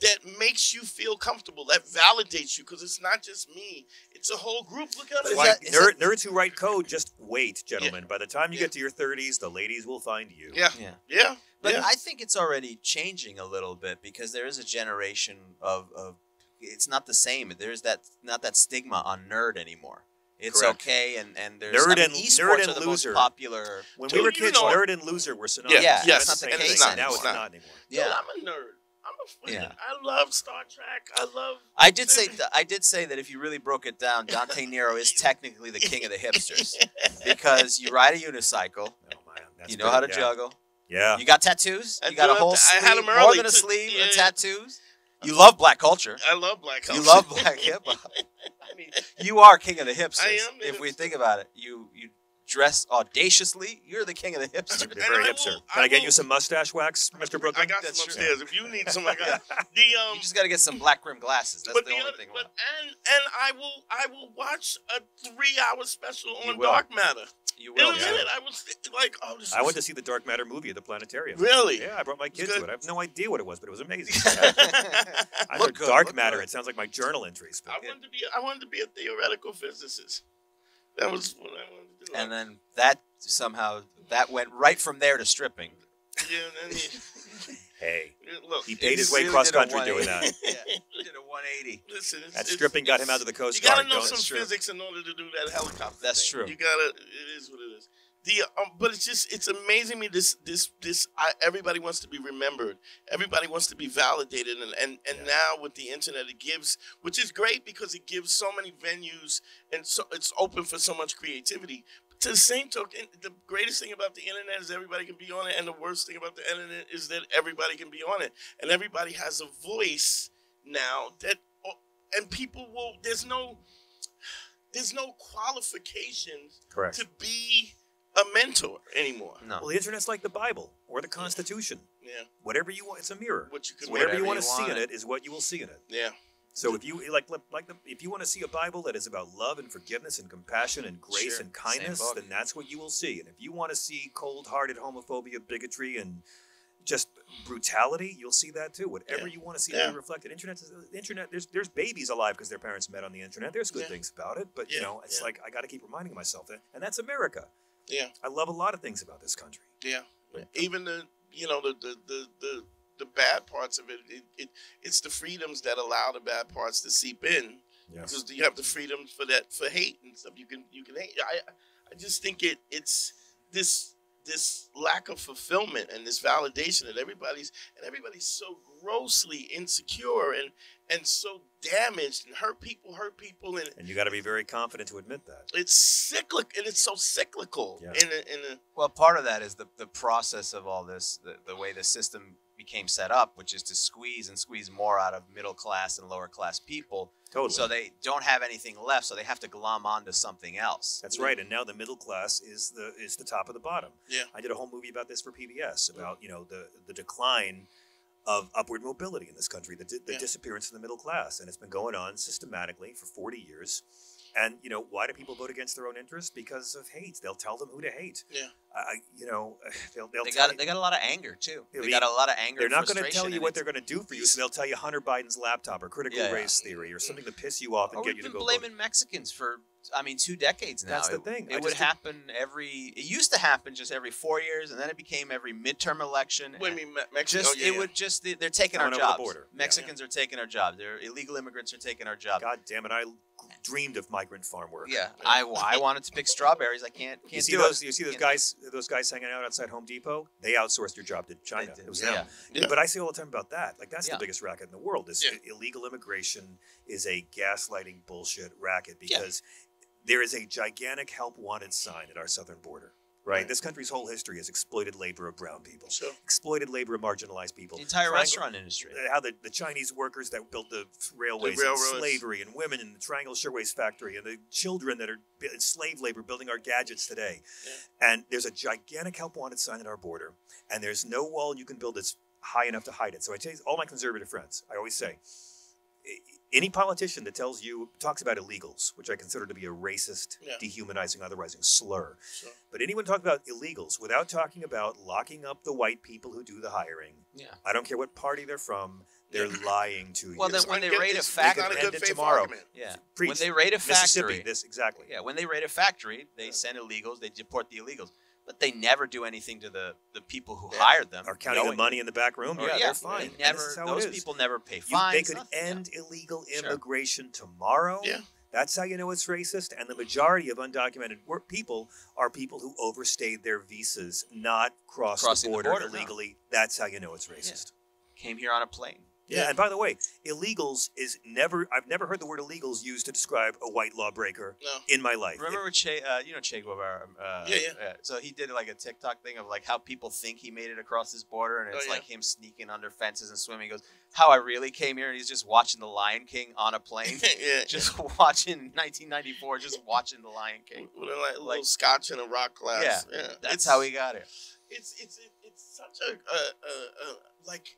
that makes you feel comfortable, that validates you, because it's not just me; it's a whole group. Look at But it. is Why, that- is nerd, nerds who write code, just wait, gentlemen. By the time you Yeah. get to your 30s, the ladies will find you. Yeah. Yeah. Yeah. But yeah. I think it's already changing a little bit because there is a generation of, of it's not the same. There's that not that stigma on nerd anymore. It's Correct. okay, and and there's Nerd I mean, and- esports nerd and are the loser. most popular. When Dude, we were kids, know- nerd and loser were synonymous. Yeah, That's yes, the same and thing. it's not- now it's it's not. not anymore. Dude, Yeah, I'm a nerd. I'm a fucking, Yeah. I love Star Trek. I love. I did say th- I did say that if you really broke it down, Dante Nero is technically the king of the hipsters because you ride a unicycle, Oh, man, that's you know how to yeah. juggle, Yeah. you got tattoos, I you got a whole have to- I sleeve, had 'em more than a sleeve Yeah, of tattoos. You love black culture. I love black culture. You love black hip hop. I mean, you are king of the hipsters. I am the If we think about it, you you dress audaciously. You're the king of the hipsters. You're very I hipster. will- Can I, I get will- you some mustache wax, Mr. Brooklyn? I got That's some true. upstairs. If you need some, I got the um. you just got to get some black rim glasses. That's but the, the, only other, thing. but and and I will I will watch a three hour special on. Dark Matter. It. You In a yeah. minute, I was like, oh, this. I is- went to see the Dark Matter movie at the planetarium. really. Yeah, I brought my kids to it. I have no idea what it was, but it was amazing. I Look heard good, Dark Matter. good. It sounds like my journal entries. But I wanted to be I wanted to be a theoretical physicist. That was what I wanted to do. and then that somehow that went right from there to stripping. yeah, then he, hey, look, he paid his way cross country doing that. yeah, he did a 180. listen, it's, That it's- stripping got him out of the Coast You gotta Guard. know some physics in order to do that helicopter. That's thing. true. You gotta. It is what it is. The um, but it's just it's amazing me this this this I, everybody wants to be remembered. Everybody wants to be validated, and and and Yeah. now with the internet, it gives, which is great because it gives so many venues and so it's open for so much creativity. But to the same token, the greatest thing about the internet is everybody can be on it, and the worst thing about the internet is that everybody can be on it, and everybody has a voice now that oh, and people will. There's no there's no qualifications Correct. to be a mentor anymore. No. Well, the internet's like the Bible or the Constitution. Yeah, Whatever you want, it's a mirror. what you can Whatever, Whatever you want to see in it. it is what you will see in it. Yeah, So if you like, like the, if you want to see a Bible that is about love and forgiveness and compassion and grace Sure. and kindness, then that's what you will see. And if you want to see cold-hearted homophobia, bigotry, and just brutality, you'll see that too. Whatever Yeah. you want to see Yeah. reflected. Internet, internet. There's there's babies alive because their parents met on the internet. There's good Yeah. things about it, but you know, it's like I got to keep reminding myself that, and that's America. yeah, I love a lot of things about this country. yeah. Even the you know the the the the, the bad parts of it, it, it it's the freedoms that allow the bad parts to seep in. Yes. Because you have the freedoms for that for hate and stuff. You can you can hate. I I just think it it's this this lack of fulfillment and this validation that everybody's and everybody's so grossly insecure and and so damaged and hurt people hurt people and And you got to be very confident to admit that. it's cyclic and it's so cyclical Yeah. in a, in a Well, part of that is the, the process of all this, the, the way the system became set up, which is to squeeze and squeeze more out of middle class and lower class people. Totally. So they don't have anything left, so they have to glom onto something else. That's right. And now the middle class is the is the top of the bottom. Yeah. I did a whole movie about this for PBS about you know the the decline of upward mobility in this country, the, di- the Yeah. disappearance of the middle class, and it's been going on systematically for 40 years. And you know why do people vote against their own interest? Because of hate. They'll tell them who to hate. Yeah. I, you know, they'll, they'll They got you- they got a lot of anger too. They we- got a lot of anger. they're not going to tell you what they're going to do for you, so they'll tell you Hunter Biden's laptop or critical Yeah, yeah. race theory or something to piss you off and Or get we've you to been go blaming vote. Mexicans for, I mean, two decades now. That's the thing. I It would just did- happen every. It used to happen just every four years, and then it became every midterm election. Wait, I and mean, Me- Mexico. just yeah, it yeah. would just they- they're taking our Coming over the jobs. border. Yeah. Mexicans are taking our jobs. They're illegal immigrants are taking our jobs. God damn it! I dreamed of migrant farm work. Yeah, I, I wanted to pick strawberries. I can't can't You see do those? it. You see those guys? Those guys hanging out outside Home Depot? They outsourced your job to China. It was yeah. them. Yeah. But I say all the time about that. Like that's Yeah. the biggest racket in the world. Is illegal immigration is a gaslighting bullshit racket because there is a gigantic help wanted sign at our southern border. Right? This country's whole history is exploited labor of brown people, Sure. exploited labor of marginalized people. The entire Triangle- restaurant industry. uh, how the, the Chinese workers that built the railways, railroads. and slavery and women in the Triangle Shirtwaist Factory and the children that are slave labor building our gadgets today. And there's a gigantic help wanted sign at our border, and there's no wall you can build that's high enough to hide it. So I tell you, all my conservative friends, I always say, any politician that tells you talks about illegals, which I consider to be a racist, Yeah. dehumanizing, otherizing slur. Sure. But anyone talk about illegals without talking about locking up the white people who do the hiring, Yeah. I don't care what party they're from. They're lying to Well, you. then It's when they raid a it's- it's factory, not a End good it faith tomorrow. argument. Yeah. Preach. When they raid a factory, this exactly. yeah, when they raid a factory, they send illegals, they deport the illegals, but they never do anything to the the people who Yeah. hired them. Are counting the money in the back room? or- yeah, yeah, they're fine. They never. this is how those people never pay You- fines. they could nothing, yeah. end illegal Sure. immigration tomorrow. Yeah. That's how you know it's racist. And the majority of undocumented work people are people who overstayed their visas, not crossed the Crossing the border, border, no. illegally. That's how you know it's racist. Came here on a plane. Yeah. Yeah. And by the way, illegals is never. I've never heard the word illegals used to describe a white lawbreaker No. in my life. Remember with che, uh, you know Che Guevara? Uh, Yeah, yeah. So he did like a TikTok thing of like how people think he made it across his border, and Oh, it's yeah. like him sneaking under fences and swimming. He goes, "How I really came here," and he's just watching The Lion King on a plane, yeah. just watching 1994, just watching The Lion King. with a like, little Like- scotch and a rock glass. Yeah, Yeah, That's It's- how he got here. It's it's it's such a, a, a, a like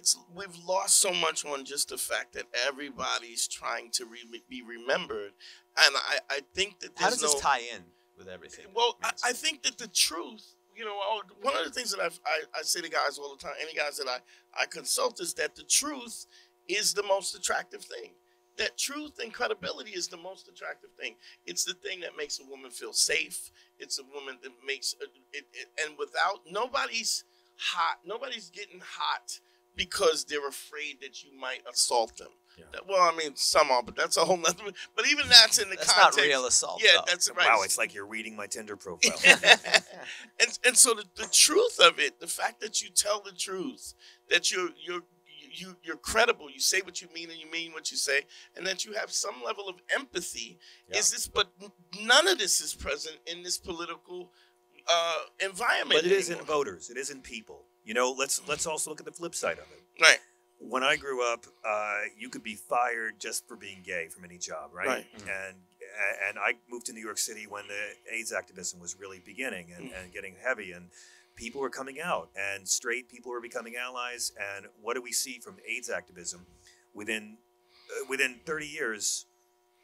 it's we've lost so much on just the fact that everybody's trying to re- be remembered, and I I think that How does no this tie in with everything? well, I, I think that the truth, you know, one of the things that I've, I I say to guys all the time, any guys that I I consult is that the truth is the most attractive thing. That truth and credibility is the most attractive thing. It's the thing that makes a woman feel safe. It's a woman that makes it, it, it and without nobody's hot, nobody's getting hot because they're afraid that you might assault them. Yeah. That- well, I mean, some are, but that's a whole nother. But even that's in the That's context. not real assault. Yeah, though. that's right. Wow, it's like you're reading my Tinder profile. and and so the, the truth of it, the fact that you tell the truth, that you're you're you you're credible, you say what you mean and you mean what you say, and that you have some level of empathy. Yeah. Is this? But none of this is present in this political uh, environment. but it is in anymore. voters. It isn't people. You know, let's let's also look at the flip side of it. right? when I grew up, uh, you could be fired just for being gay from any job, right? Right. And and I moved to New York City when the AIDS activism was really beginning and, and getting heavy, and people were coming out, and straight people were becoming allies. And what do we see from AIDS activism? Within uh, within 30 years,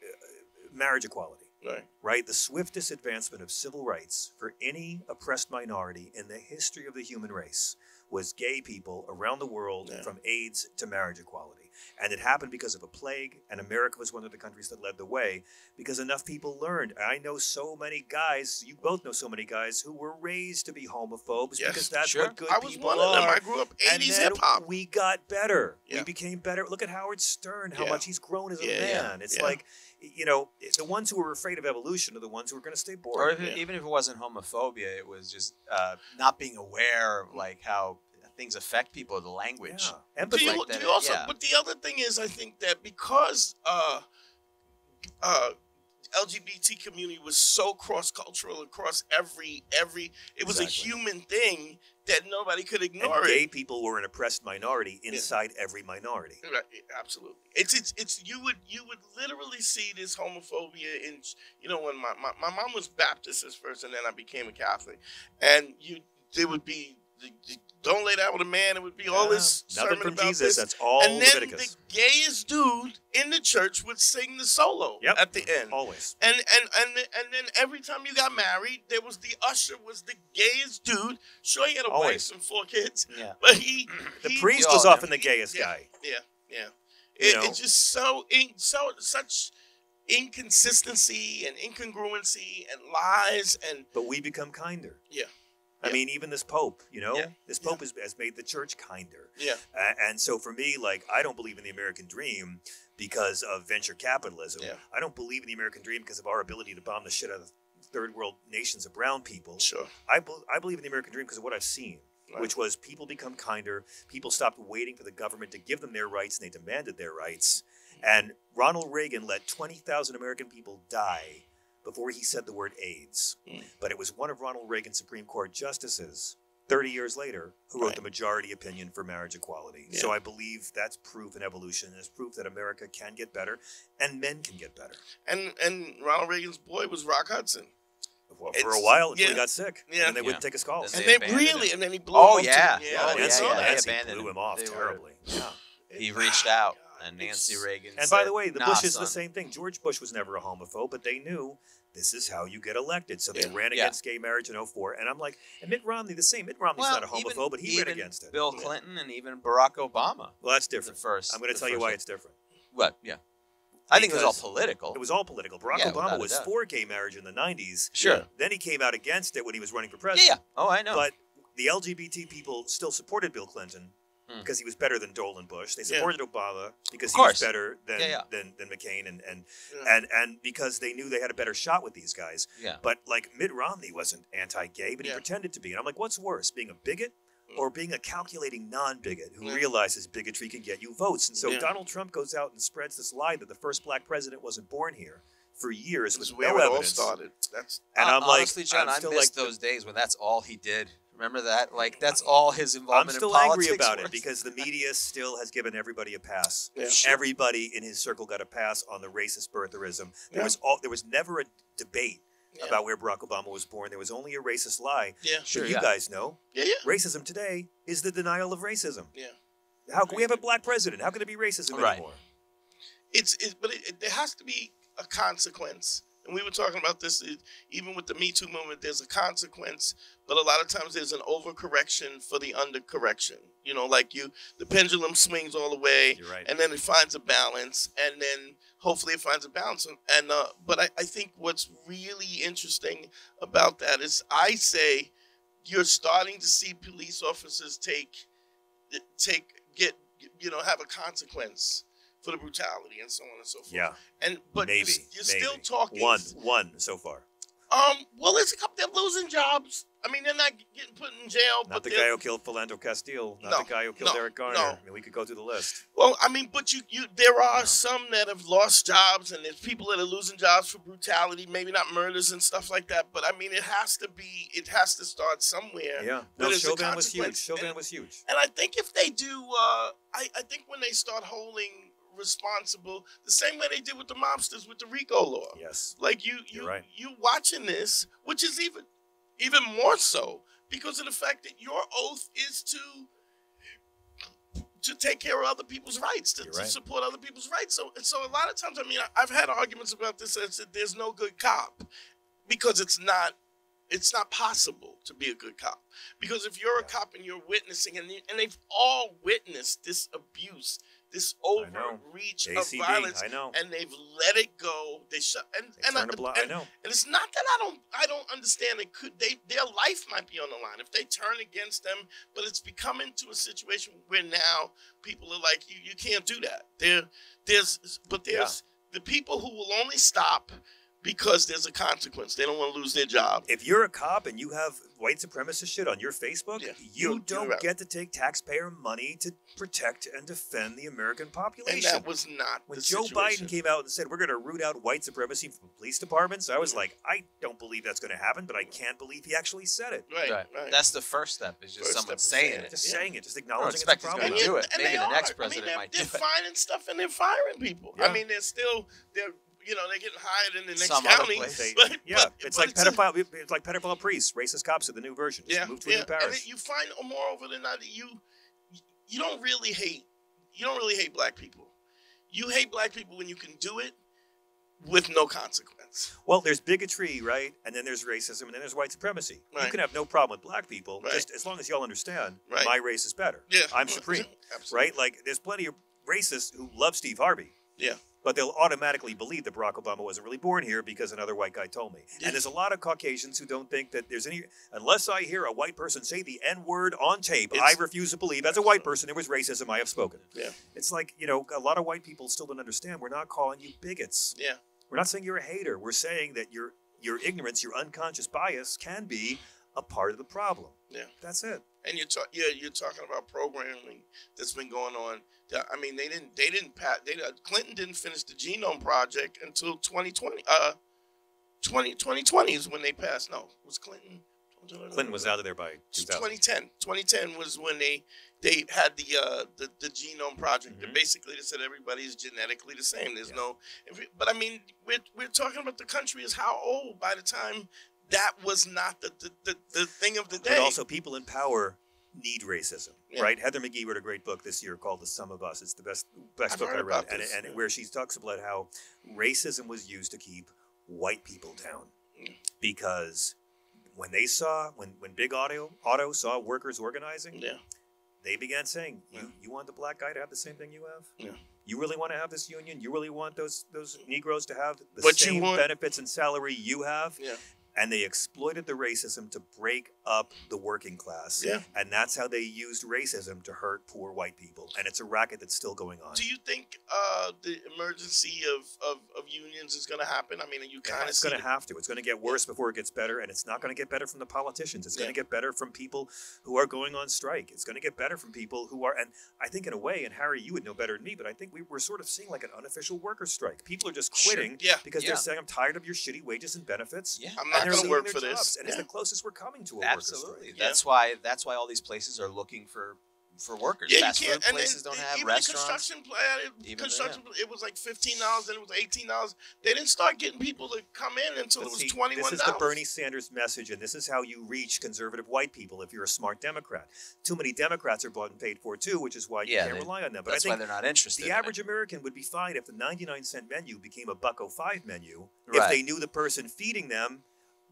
uh, marriage equality Right. right? The swiftest advancement of civil rights for any oppressed minority in the history of the human race was gay people around the world Yeah. from AIDS to marriage equality. And it happened because of a plague, and America was one of the countries that led the way because enough people learned. I know so many guys, you both know so many guys who were raised to be homophobes Yes, because that's sure. what good I was people one of them. are. I grew up 80s hip hop. we got better. Yeah. We became better. Look at Howard Stern, how Yeah. much he's grown as a man. It's like, you know, the ones who are afraid of evolution are the ones who are going to stay bored. or if Yeah. even if it wasn't homophobia, it was just uh, not being aware of like how things affect people, the language. Yeah. Do Empathy. you, like do you also? yeah. But the other thing is, I think that because uh, uh, LGBT community was so cross cultural across every every, it was Exactly. a human thing that nobody could and ignore gay it. people were an oppressed minority inside every minority. Right, absolutely. It's it's it's you would you would literally see this homophobia in you know when my, my, my mom was Baptist at first and then I became a Catholic and you there would be don't lay down with a man. It would be all this Nothing sermon from about Jesus. this. That's all and then Leviticus. the gayest dude in the church would sing the solo Yep. at the end. Always. And and and and then every time you got married, there was the usher was the gayest dude. Sure, he had a Always. wife and four kids, Yeah. but he The he, priest was often the gayest Yeah. guy. Yeah, yeah. It, it's just so in, so such inconsistency and incongruency and lies and But we become kinder. Yeah. I Yeah. mean, even this Pope, you know, Yeah. this Pope has, has made the church kinder. yeah, A- and so for me, like, I don't believe in the American dream because of venture capitalism. Yeah. I don't believe in the American dream because of our ability to bomb the shit out of third world nations of brown people. sure. I, bel I believe in the American dream because of what I've seen, Right. which was people become kinder. People stopped waiting for the government to give them their rights, and they demanded their rights. And Ronald Reagan let 20,000 American people die before he said the word AIDS. Mm. But it was one of Ronald Reagan's Supreme Court justices, 30 years later, who wrote Right. the majority opinion for marriage equality. Yeah. So I believe that's proof in evolution. It's proof that America can get better and men can get better. And and Ronald Reagan's boy was Rock Hudson, Well, for a while until yeah. he got sick. Yeah. And they wouldn't Yeah. take his calls. Then and They they, really him. and then he blew Oh, him to- yeah. yeah, Oh, I Nancy, saw yeah, they Nancy blew him. him off They were- terribly. Yeah. He reached out, and Nancy Reagan. And by the way, the "Nah, Bush is son." the same thing. George Bush was never a homophobe, but they knew this is how you get elected. So they Yeah. ran Yeah. against gay marriage in 04. And I'm like, and Mitt Romney, the same. Mitt Romney's Well, not a homophobe, even- but he ran against it. Bill Yeah. Clinton and even Barack Obama. well, that's different. first. I'm going to tell you why it's different. What? Yeah. I think it was all political. It was all political. Barack Yeah, Obama was for gay marriage in the 90s. Sure. Then he came out against it when he was running for president. yeah. Oh, I know. But the LGBT people still supported Bill Clinton. Hmm. because he was better than Dole and Bush. They Yeah. supported Obama because he was better than, Yeah, yeah. than than McCain and and, Yeah. and and because they knew they had a better shot with these guys. yeah. But like Mitt Romney wasn't anti-gay, but he pretended to be. And I'm like, what's worse, being a bigot hmm. or being a calculating non-bigot who Yeah. realizes bigotry can get you votes? And so Yeah. Donald Trump goes out and spreads this lie that the first black president wasn't born here for years with where no it all evidence. started. That's And I'm like, honestly, John, I'm I still miss like, those days when that's all he did. Remember that? Like that's all his involvement. I'm involvement still in angry about was. it because the media still has given everybody a pass. Yeah. Everybody in his circle got a pass on the racist birtherism. There Yeah. was all there was never a debate Yeah. about where Barack Obama was born. There was only a racist lie. yeah, Sure, but you guys know yeah, yeah, racism today is the denial of racism. yeah. How can we have a black president? How can it be racism Right. anymore? It's, it's but it, it, there has to be a consequence. And we were talking about this even with the Me Too movement. There's a consequence, but a lot of times there's an overcorrection for the undercorrection. You know, like you, the pendulum swings all the way, right. and then it finds a balance, and then hopefully it finds a balance. And, and uh, but I, I think what's really interesting about that is I say you're starting to see police officers take take get you know have a consequence for the brutality and so on and so forth. Yeah, And but maybe. you're, you're maybe. still talking one, one so far. Um, well, there's a couple. They're losing jobs. I mean, they're not getting put in jail. Not but the guy who killed Philando Castile. Not No, the guy who killed no, Eric Garner. no. I mean, we could go through the list. Well, I mean, but you, you, there are some that have lost jobs, and there's people that are losing jobs for brutality, maybe not murders and stuff like that. But I mean, it has to be, it has to start somewhere. Yeah. No, Chauvin was huge. Chauvin and- was huge. And I think if they do, uh, I, I think when they start holding responsible, the same way they did with the mobsters with the RICO law. Yes. Like you, You're you, right. you watching this, which is even, even more so because of the fact that your oath is to, to take care of other people's rights, to, You're to support other people's rights. So, and so a lot of times, I mean, I've had arguments about this as that there's no good cop because it's not, it's not possible to be a good cop because if you're a cop and you're witnessing and, and they've all witnessed this abuse, this overreach of ACB, violence, I know. and they've let it go. They shut and They and, turned I, a blind. I and, know. and it's not that I don't I don't understand it. Could they their life might be on the line if they turn against them? But it's becoming to a situation where now people are like, you you can't do that. There there's but there's the people who will only stop because there's a consequence. They don't want to lose their job. If you're a cop and you have white supremacist shit on your Facebook, Yeah. you You're- don't you're get to take taxpayer money to protect and defend the American population. And population. that was not when the Joe situation. Biden came out and said we're going to root out white supremacy from police departments, I was mm. like, I don't believe that's going to happen, but I can't believe he actually said it. Right, Right. right. That's the first step. Is just First someone saying saying it. Just Yeah. saying it, just I acknowledging expect it's a he's problem. gonna do it. and Maybe they the next president I mean, might they're, do they're it. finding stuff and they're firing people. Yeah. I mean, they're still they're you know they're getting hired in the next Some other county. place. But, yeah, but- it's but like a- pedophile. It's like pedophile priests, racist cops are the new version. Just Yeah, move to a yeah. new And parish. it- you find moreover than not that you you don't really hate you don't really hate black people. You hate black people when you can do it with no consequence. Well, there's bigotry, right? And then there's racism, and then there's white supremacy. You Right. can have no problem with black people, Right. just as long as y'all understand Right. my race is better. Yeah, I'm supreme, Absolutely. right? Like, there's plenty of racists who love Steve Harvey. Yeah. But they'll automatically believe that Barack Obama wasn't really born here because another white guy told me. And there's a lot of Caucasians who don't think that there's any, unless I hear a white person say the N word on tape, I refuse to believe as a white person there was racism I have spoken. Yeah. It's like, you know, a lot of white people still don't understand. We're not calling you bigots. Yeah. We're not saying you're a hater. We're saying that your your ignorance, your unconscious bias can be a part of the problem. Yeah. That's it. And you're talk, yeah, you're talking about programming that's been going on. Yeah, I mean, they didn't, they didn't pat, they uh, Clinton didn't finish the genome project until 2020. Uh, 20, 2020 is when they passed. No, was Clinton? Clinton was out of there by 2000. 2010. 2010 was when they they had the uh, the, the genome project. Mhm. And basically, they said everybody is genetically the same. There's Yeah. no, but I mean, we're we're talking about the country is how old by the time that was not the the, the, the thing of the day. But also, people in power need racism, Yeah. right? Heather McGhee wrote a great book this year called "The Sum of Us." It's the best best I've book I read, and, this, and yeah. where she talks about how racism was used to keep white people down, Yeah. because when they saw when when Big Auto Auto saw workers organizing, yeah, they began saying, "You you want the black guy to have the same thing you have? Yeah. You really want to have this union? You really want those those mm. Negroes to have the But you same want- benefits and salary you have?" yeah, And they exploited the racism to break up the working class. yeah. And that's how they used racism to hurt poor white people. And it's a racket that's still going on. Do you think uh, the emergency of, of, of unions is going to happen? I mean, are you kind of it's going to have to. It's going to get worse before it gets better, and it's not going to get better from the politicians. It's going Yeah. to get better from people who are going on strike. It's going to get better from people who are, and I think in a way, and Harry, you would know better than me, but I think we, we're sort of seeing like an unofficial worker strike. People are just Sure. quitting Yeah. because Yeah. they're saying, "I'm tired of your shitty wages and benefits." Yeah, I'm And not they're going to work for jobs, this. and it's the closest we're coming to a absolutely. worker strike. Yeah. That's why that's why all these places are looking for for workers. Yeah, Fast you can't. food And then, places don't have even restaurants. The construction plan, Even construction, it was like fifteen dollars, then it was eighteen dollars. They didn't start getting people to come in until But it was see, twenty one This is the Bernie Sanders message, and this is how you reach conservative white people if you're a smart Democrat. Too many Democrats are bought and paid for too, which is why you Yeah, can't they- rely on them. But That's I why think they're not interested. the in it. average American would be fine if the 99 cent menu became a buck 05 menu if they knew the person feeding them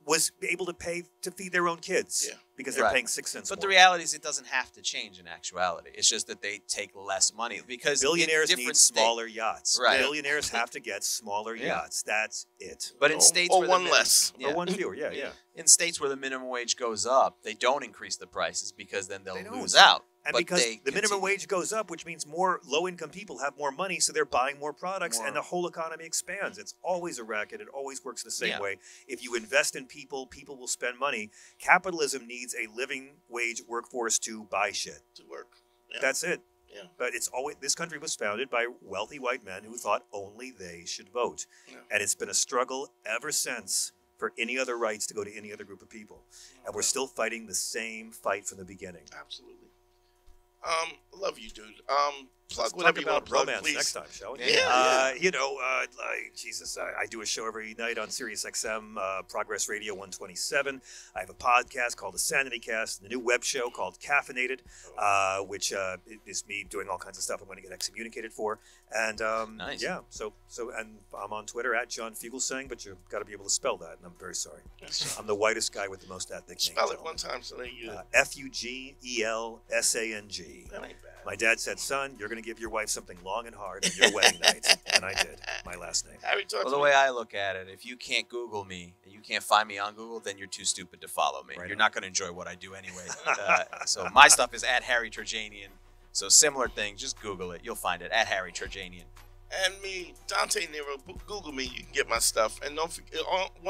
was able to pay to feed their own kids Yeah. because they're Right. paying six cents But more. the reality is, it doesn't have to change in actuality. It's just that they take less money because Billionaires different need state- smaller yachts. Right. Billionaires have to get smaller Yeah. yachts. That's it. But in Or- states or where the one min- less. yeah. Or one fewer. Yeah, yeah. in states where the minimum wage goes up, they don't increase the prices because then they'll They lose out. And But because they the minimum continue. wage goes up, which means more low income people have more money, so they're buying more products More. and the whole economy expands. It's always a racket. It always works the same Yeah. way. If you invest in people, people will spend money. Capitalism needs a living wage workforce to buy shit. to work. Yeah. That's it. Yeah. But it's always this country was founded by wealthy white men who thought only they should vote. Yeah. And it's been a struggle ever since for any other rights to go to any other group of people. And we're still fighting the same fight from the beginning. Absolutely. Um, love you, dude. Um, plug Let's whatever talk you want about to plug, romance please. next time, shall we? Yeah, Uh, you know, uh, like, Jesus, I, I do a show every night on Sirius XM, uh, Progress Radio 127. I have a podcast called The Sanity Cast, and a new web show called Caffeinated, uh, which uh, is me doing all kinds of stuff I'm going to get excommunicated for. And um, Nice. yeah, so so and I'm on Twitter at John Fugelsang, but you've got to be able to spell that, and I'm very sorry. I'm the whitest guy with the most ethnic Spell it one time so that you. Uh, F U G E L S A N G. that ain't bad. My dad said, "Son, you're going to give your wife something long and hard on your wedding night," and I did. My last name. Well, the me. way I look at it, if you can't Google me and you can't find me on Google, then you're too stupid to follow me. Right you're on. not going to enjoy what I do anyway. uh, so my stuff is at Harry Terjanian. So similar thing, just Google it. You'll find it at Harry Terjanian. and me, Dante Nero. Google me. You can get my stuff. And don't forget,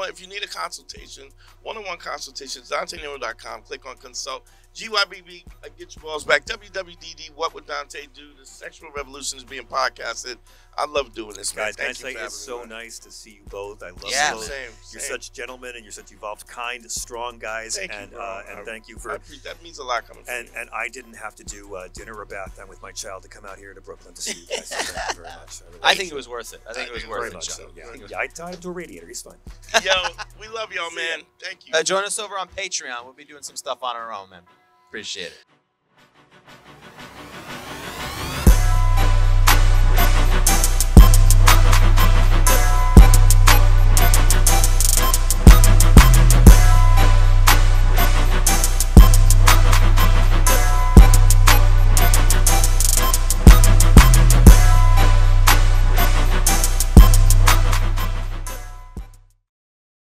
if you need a consultation, one-on-one consultations, DanteNero.com. Click on consult. GYBB, uh, get your balls back. WWDD, what would Dante do? The sexual revolution is being podcasted. I love doing this, man. Guys, can I say for it's so me, nice to see you both. I love Yeah, you both. Same, You're same. such gentlemen and you're such evolved, kind, strong guys. Thank you, and bro. uh, I- and thank you I for appreciate- that means a lot coming from and you. and I didn't have to do uh, dinner or bath time with my child to come out here to Brooklyn to see you guys. So thank you very much. really I think it was worth it. I think I it was think worth very it, so. Yeah. Very yeah, I tied him to a radiator. He's fine. Yo, we love y'all, man. Thank you. Uh, join us over on Patreon. We'll be doing some stuff on our own, man. Appreciate it.